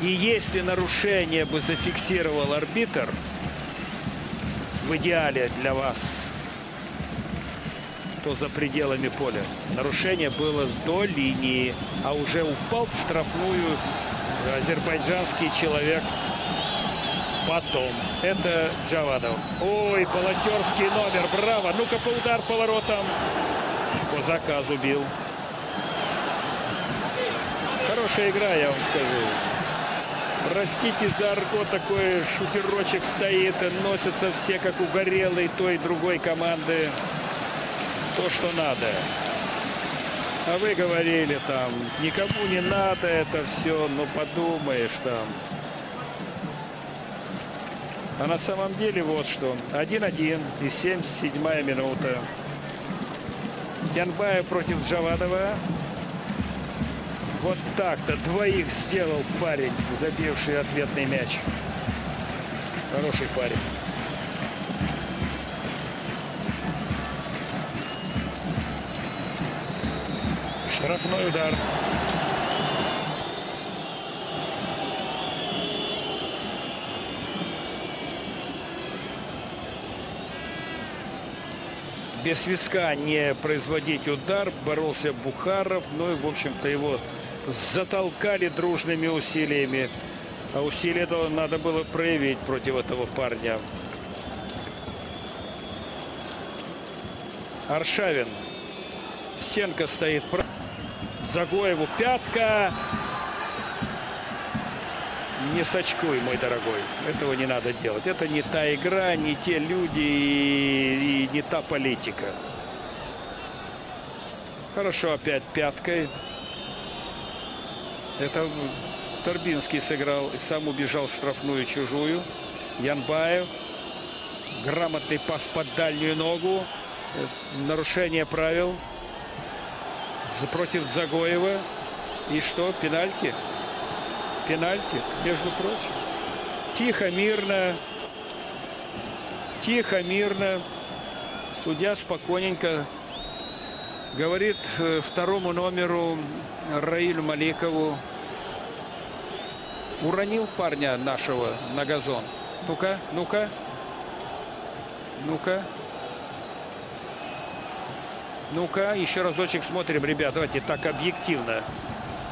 И если нарушение бы зафиксировал арбитр, в идеале для вас, то за пределами поля. Нарушение было до линии, а уже упал в штрафную азербайджанский человек потом. Это Джавадов. Ой, волонтерский номер. Браво. Ну-ка по удар поворотом. По заказу бил. Хорошая игра, я вам скажу. Простите за арго, такой шухерочек стоит. Носятся все, как угорелые той и другой команды. То, что надо. А вы говорили там, никому не надо это все, но подумаешь там. А на самом деле вот что. 1-1 и 77 минута. Тянбаев против Джавадова. Вот так-то двоих сделал парень, забивший ответный мяч. Хороший парень. Штрафной удар. без свистка не производить удар. Боролся Бухаров. Ну и, в общем-то, его затолкали дружными усилиями. А усилия этого надо было проявить против этого парня. Аршавин. Стенка стоит. Загоеву пятка. Не сочкуй, мой дорогой. Этого не надо делать. Это не та игра, не те люди и, и не та политика. Хорошо, опять пяткой. Это Торбинский сыграл и сам убежал в штрафную чужую. Янбаев. Грамотный пас под дальнюю ногу. Нарушение правил. Против Загоева. И что? Пенальти? Пенальти, между прочим. Тихо, мирно. Тихо, мирно. Судья спокойненько говорит э, второму номеру Раилю Маликову. Уронил парня нашего на газон. Ну-ка, ну-ка. Ну-ка. Ну-ка, еще разочек смотрим, ребят. Давайте так объективно.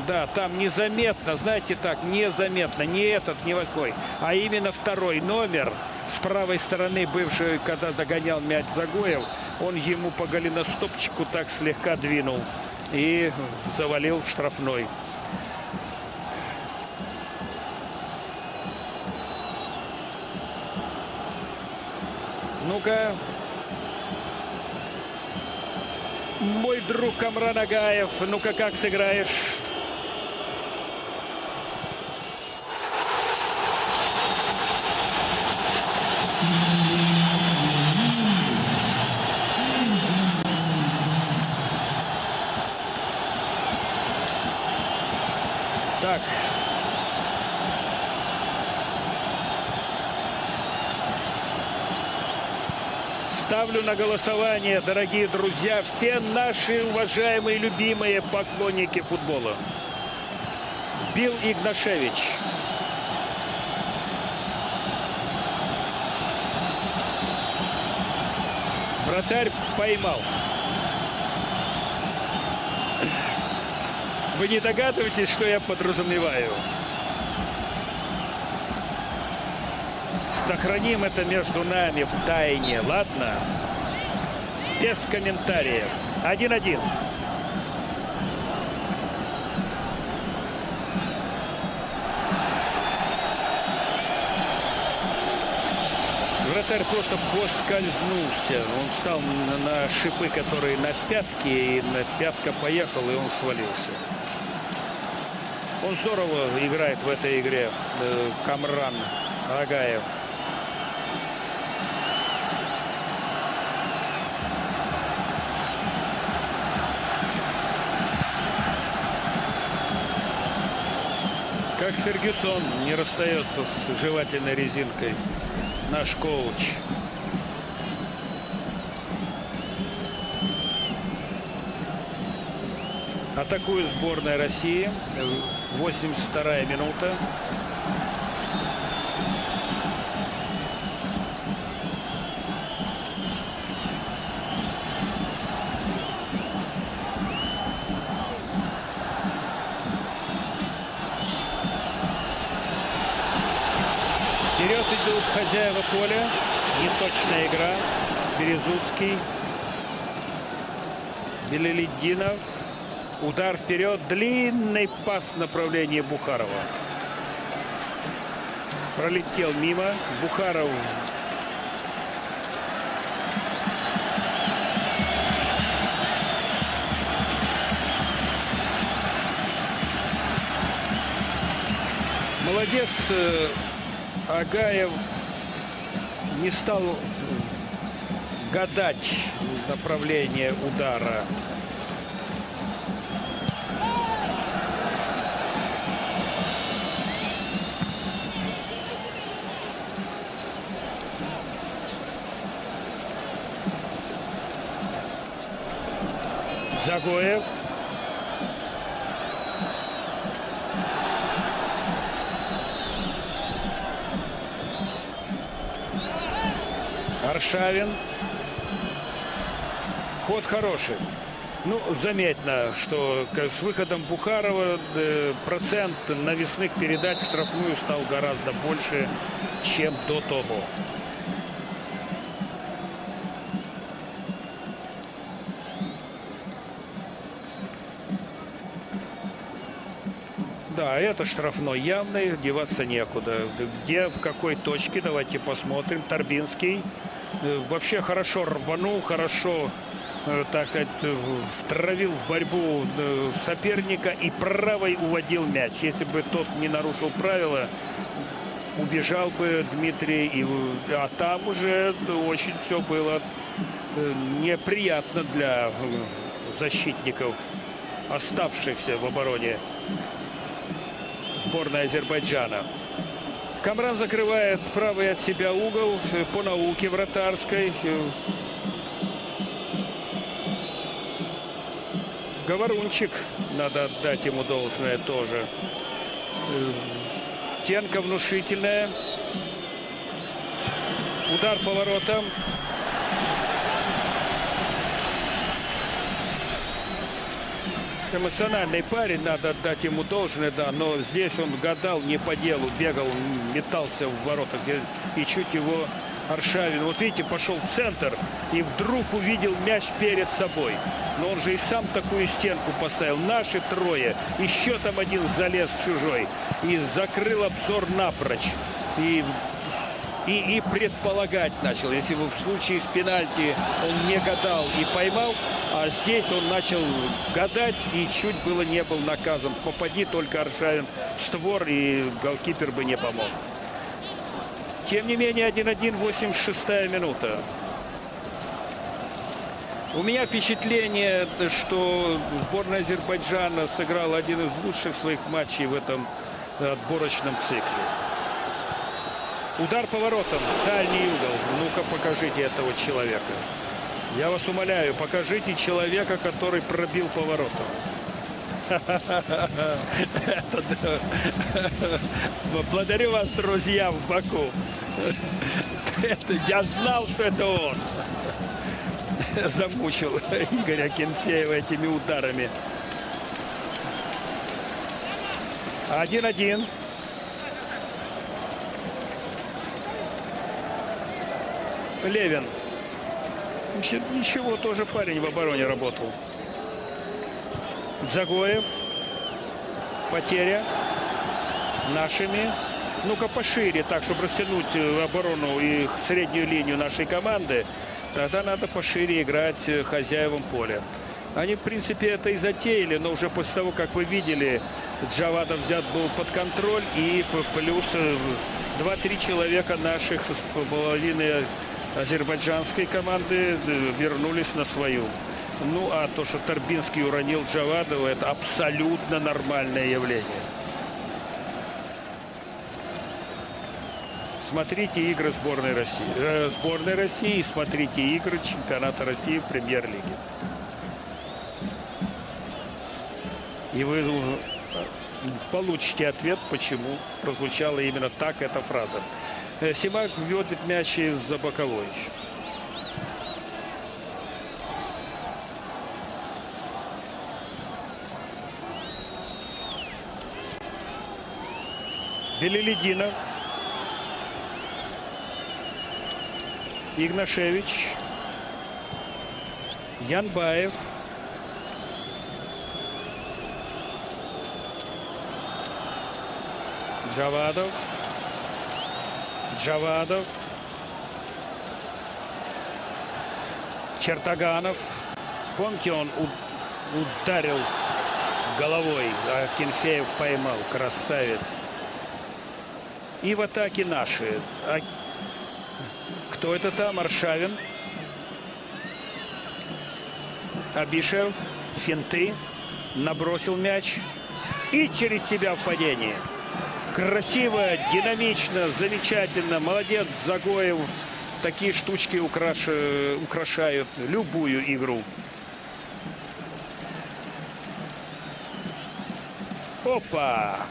Да, там незаметно, знаете так, незаметно. Не этот, не восьмой, а именно второй номер с правой стороны бывший, когда догонял мяч Загоев, он ему по голеностопчику так слегка двинул и завалил в штрафной. Ну-ка. Мой друг Камран Агаев, ну-ка как сыграешь? Так. Ставлю на голосование, дорогие друзья, все наши уважаемые, любимые поклонники футбола. Бил Игнашевич. Вратарь поймал. Вы не догадываетесь, что я подразумеваю? Сохраним это между нами в тайне, ладно? Без комментариев. Один-один. Вратарь просто поскользнулся. Он встал на шипы, которые на пятке, и на пятка поехал, и он свалился. Он здорово играет в этой игре. Э, Камран Агаев. Как Фергюсон не расстается с жевательной резинкой. Наш коуч. Атакует сборная России. 82 минута. Неточная игра. Березуцкий. Белелединов. Удар вперед. Длинный пас в направлении Бухарова. Пролетел мимо. Бухаров Молодец э, Агаев не стал гадать направление удара. Загоев. Аршавин. Ход хороший. Ну, заметно, что с выходом Бухарова э, процент навесных передач в штрафную стал гораздо больше, чем до того. Да, это штрафной явный, деваться некуда. Где, в какой точке, давайте посмотрим. Торбинский э, вообще хорошо рванул, хорошо, так сказать, втравил в борьбу э, соперника и правой уводил мяч. Если бы тот не нарушил правила, убежал бы Дмитрий. И, а там уже очень все было неприятно для защитников, оставшихся в обороне сборная Азербайджана. Камран закрывает правый от себя угол по науке вратарской. Говорунчик, надо отдать ему должное тоже. Тенка внушительная. Удар поворотом. эмоциональный парень, надо отдать ему должное, да, но здесь он гадал не по делу, бегал, метался в воротах и чуть его Аршавин, вот видите, пошел в центр и вдруг увидел мяч перед собой. Но он же и сам такую стенку поставил. Наши трое. Еще там один залез чужой. И закрыл обзор напрочь. И и, и предполагать начал. Если бы в случае с пенальти он не гадал и поймал, а здесь он начал гадать и чуть было не был наказан. Попади только Аршавин в створ, и голкипер бы не помог. Тем не менее, 1-1, 86 минута. У меня впечатление, что сборная Азербайджана сыграла один из лучших своих матчей в этом отборочном цикле. Удар поворотом. Дальний угол. Ну-ка, покажите этого человека. Я вас умоляю, покажите человека, который пробил поворотом. Благодарю вас, друзья, в Баку. Я знал, что это он. Замучил Игоря Кенфеева этими ударами. Один-один. Левин. Ничего, тоже парень в обороне работал. Загоев. Потеря. Нашими. Ну-ка пошире, так, чтобы растянуть э, оборону и среднюю линию нашей команды. Тогда надо пошире играть э, хозяевам поля. Они, в принципе, это и затеяли, но уже после того, как вы видели, Джавада взят был под контроль. И плюс 2-3 э, человека наших половины азербайджанской команды вернулись на свою. Ну, а то, что Торбинский уронил Джавадова, это абсолютно нормальное явление. Смотрите игры сборной России. Э, сборной России смотрите игры чемпионата России в премьер-лиге. И вы э, получите ответ, почему прозвучала именно так эта фраза. Э, Симак вводит мяч из-за боковой. Белелединов. Игнашевич. Янбаев. Джавадов. Джавадов. Чертоганов. Помните, он ударил головой, а Кенфеев поймал. Красавец. И в атаке наши. А... Кто это там? Аршавин. Абишев. Финты. Набросил мяч. И через себя в падении. Красиво, динамично, замечательно. Молодец Загоев. Такие штучки украш... украшают любую игру. Опа!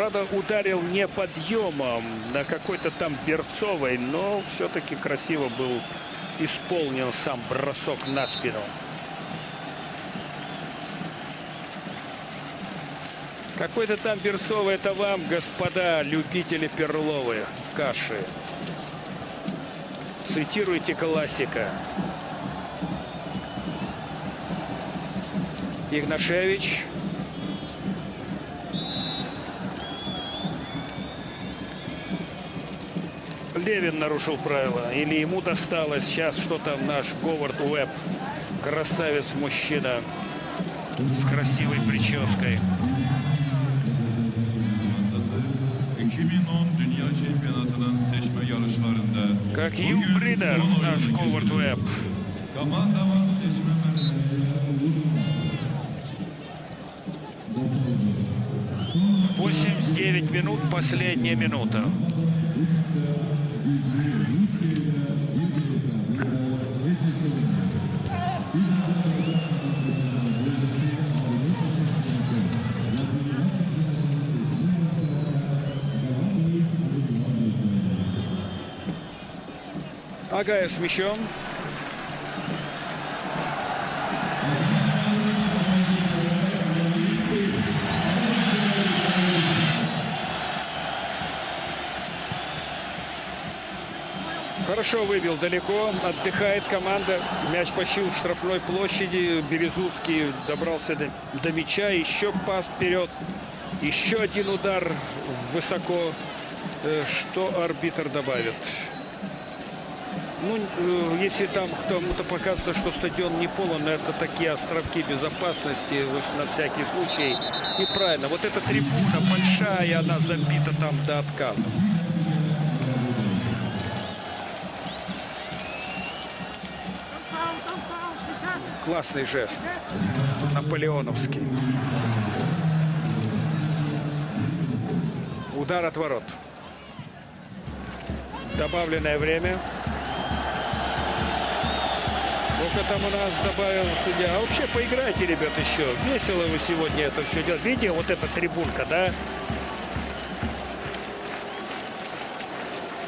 Правда, ударил не подъемом на какой-то там берцовой, но все-таки красиво был исполнен сам бросок на спину. Какой-то там берцовый, это вам, господа, любители перловой каши. Цитируйте классика. Игнашевич. Левин нарушил правила. Или ему досталось. Сейчас что там наш Говард Уэбб. Красавец-мужчина с красивой прической. 2010 Dünya Çempiyonatının seçme yarışlarında Как Юбридер, наш Говард Уэбб. Seçmeleri 89 минут, последняя минута. Агаев с мячом. Хорошо выбил далеко. Отдыхает команда. Мяч почти у штрафной площади. Березутский добрался до, до мяча. Еще пас вперед. Еще один удар высоко. Э, Что арбитр добавит? Ну, э, если там кому-то показывается, что стадион не полон, это такие островки безопасности, на всякий случай. И правильно, вот эта трибуна большая, она забита там до отказа. Классный жест. Наполеоновский. Удар от ворот. Добавленное время. Сколько там у нас добавил судья? А вообще поиграйте, ребят, еще. Весело вы сегодня это все делаете. Видите, вот эта трибунка, да?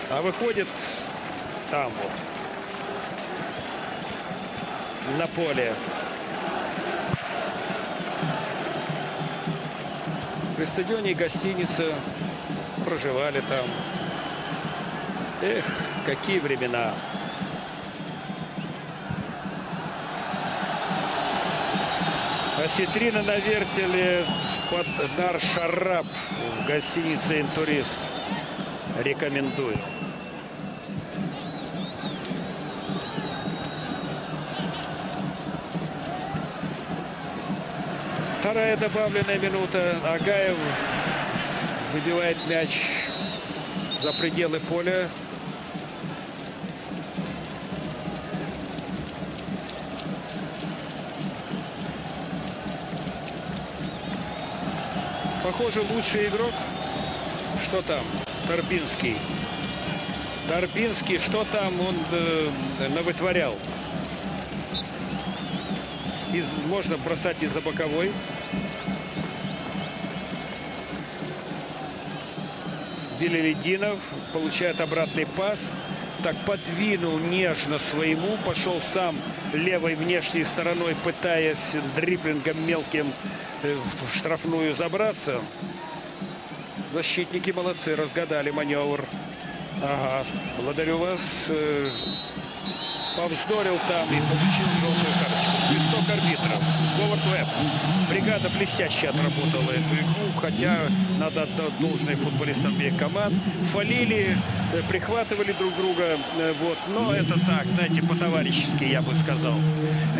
А выходит там вот. На поле. При стадионе гостиница. Проживали там. Эх, какие времена. Осетрина на вертеле под Нар-Шараб в гостинице «Интурист». Рекомендую. Вторая добавленная минута. Агаев выбивает мяч за пределы поля. Похоже, лучший игрок. Что там? Торбинский. Торбинский, что там он э, навытворял? Из, можно бросать из-за боковой. Белелединов получает обратный пас. Так подвинул нежно своему. Пошел сам левой внешней стороной, пытаясь дриблингом мелким в штрафную забраться. Защитники молодцы, разгадали маневр. Ага, благодарю вас. Повздорил там и получил желтую карточку. Свисток арбитра. Говард Веб. Бригада блестяще отработала эту игру, хотя надо отдать должное футболистам обеих команд. Фалили, э, прихватывали друг друга. э, Вот. Но это так, знаете, по-товарищески, я бы сказал.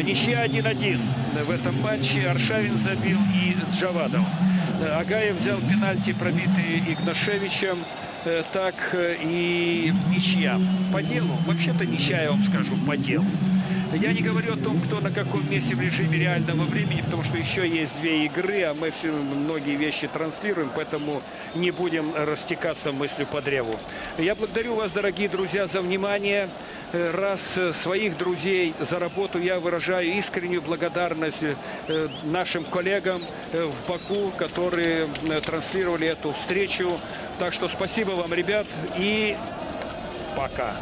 Ничья 1-1 в этом матче. Аршавин забил и Джавадов. Агаев взял пенальти, пробитый Игнашевичем. Э, Так э, и ничья. По делу. Вообще-то ничья, я вам скажу, по делу. Я не говорю о том, кто на каком месте в режиме реального времени, потому что еще есть две игры, а мы все, многие вещи транслируем, поэтому не будем растекаться мыслью по древу. Я благодарю вас, дорогие друзья, за внимание. Э, Раз э, своих друзей за работу я выражаю искреннюю благодарность э, нашим коллегам в Баку, которые транслировали эту встречу. Так что спасибо вам, ребят, и пока.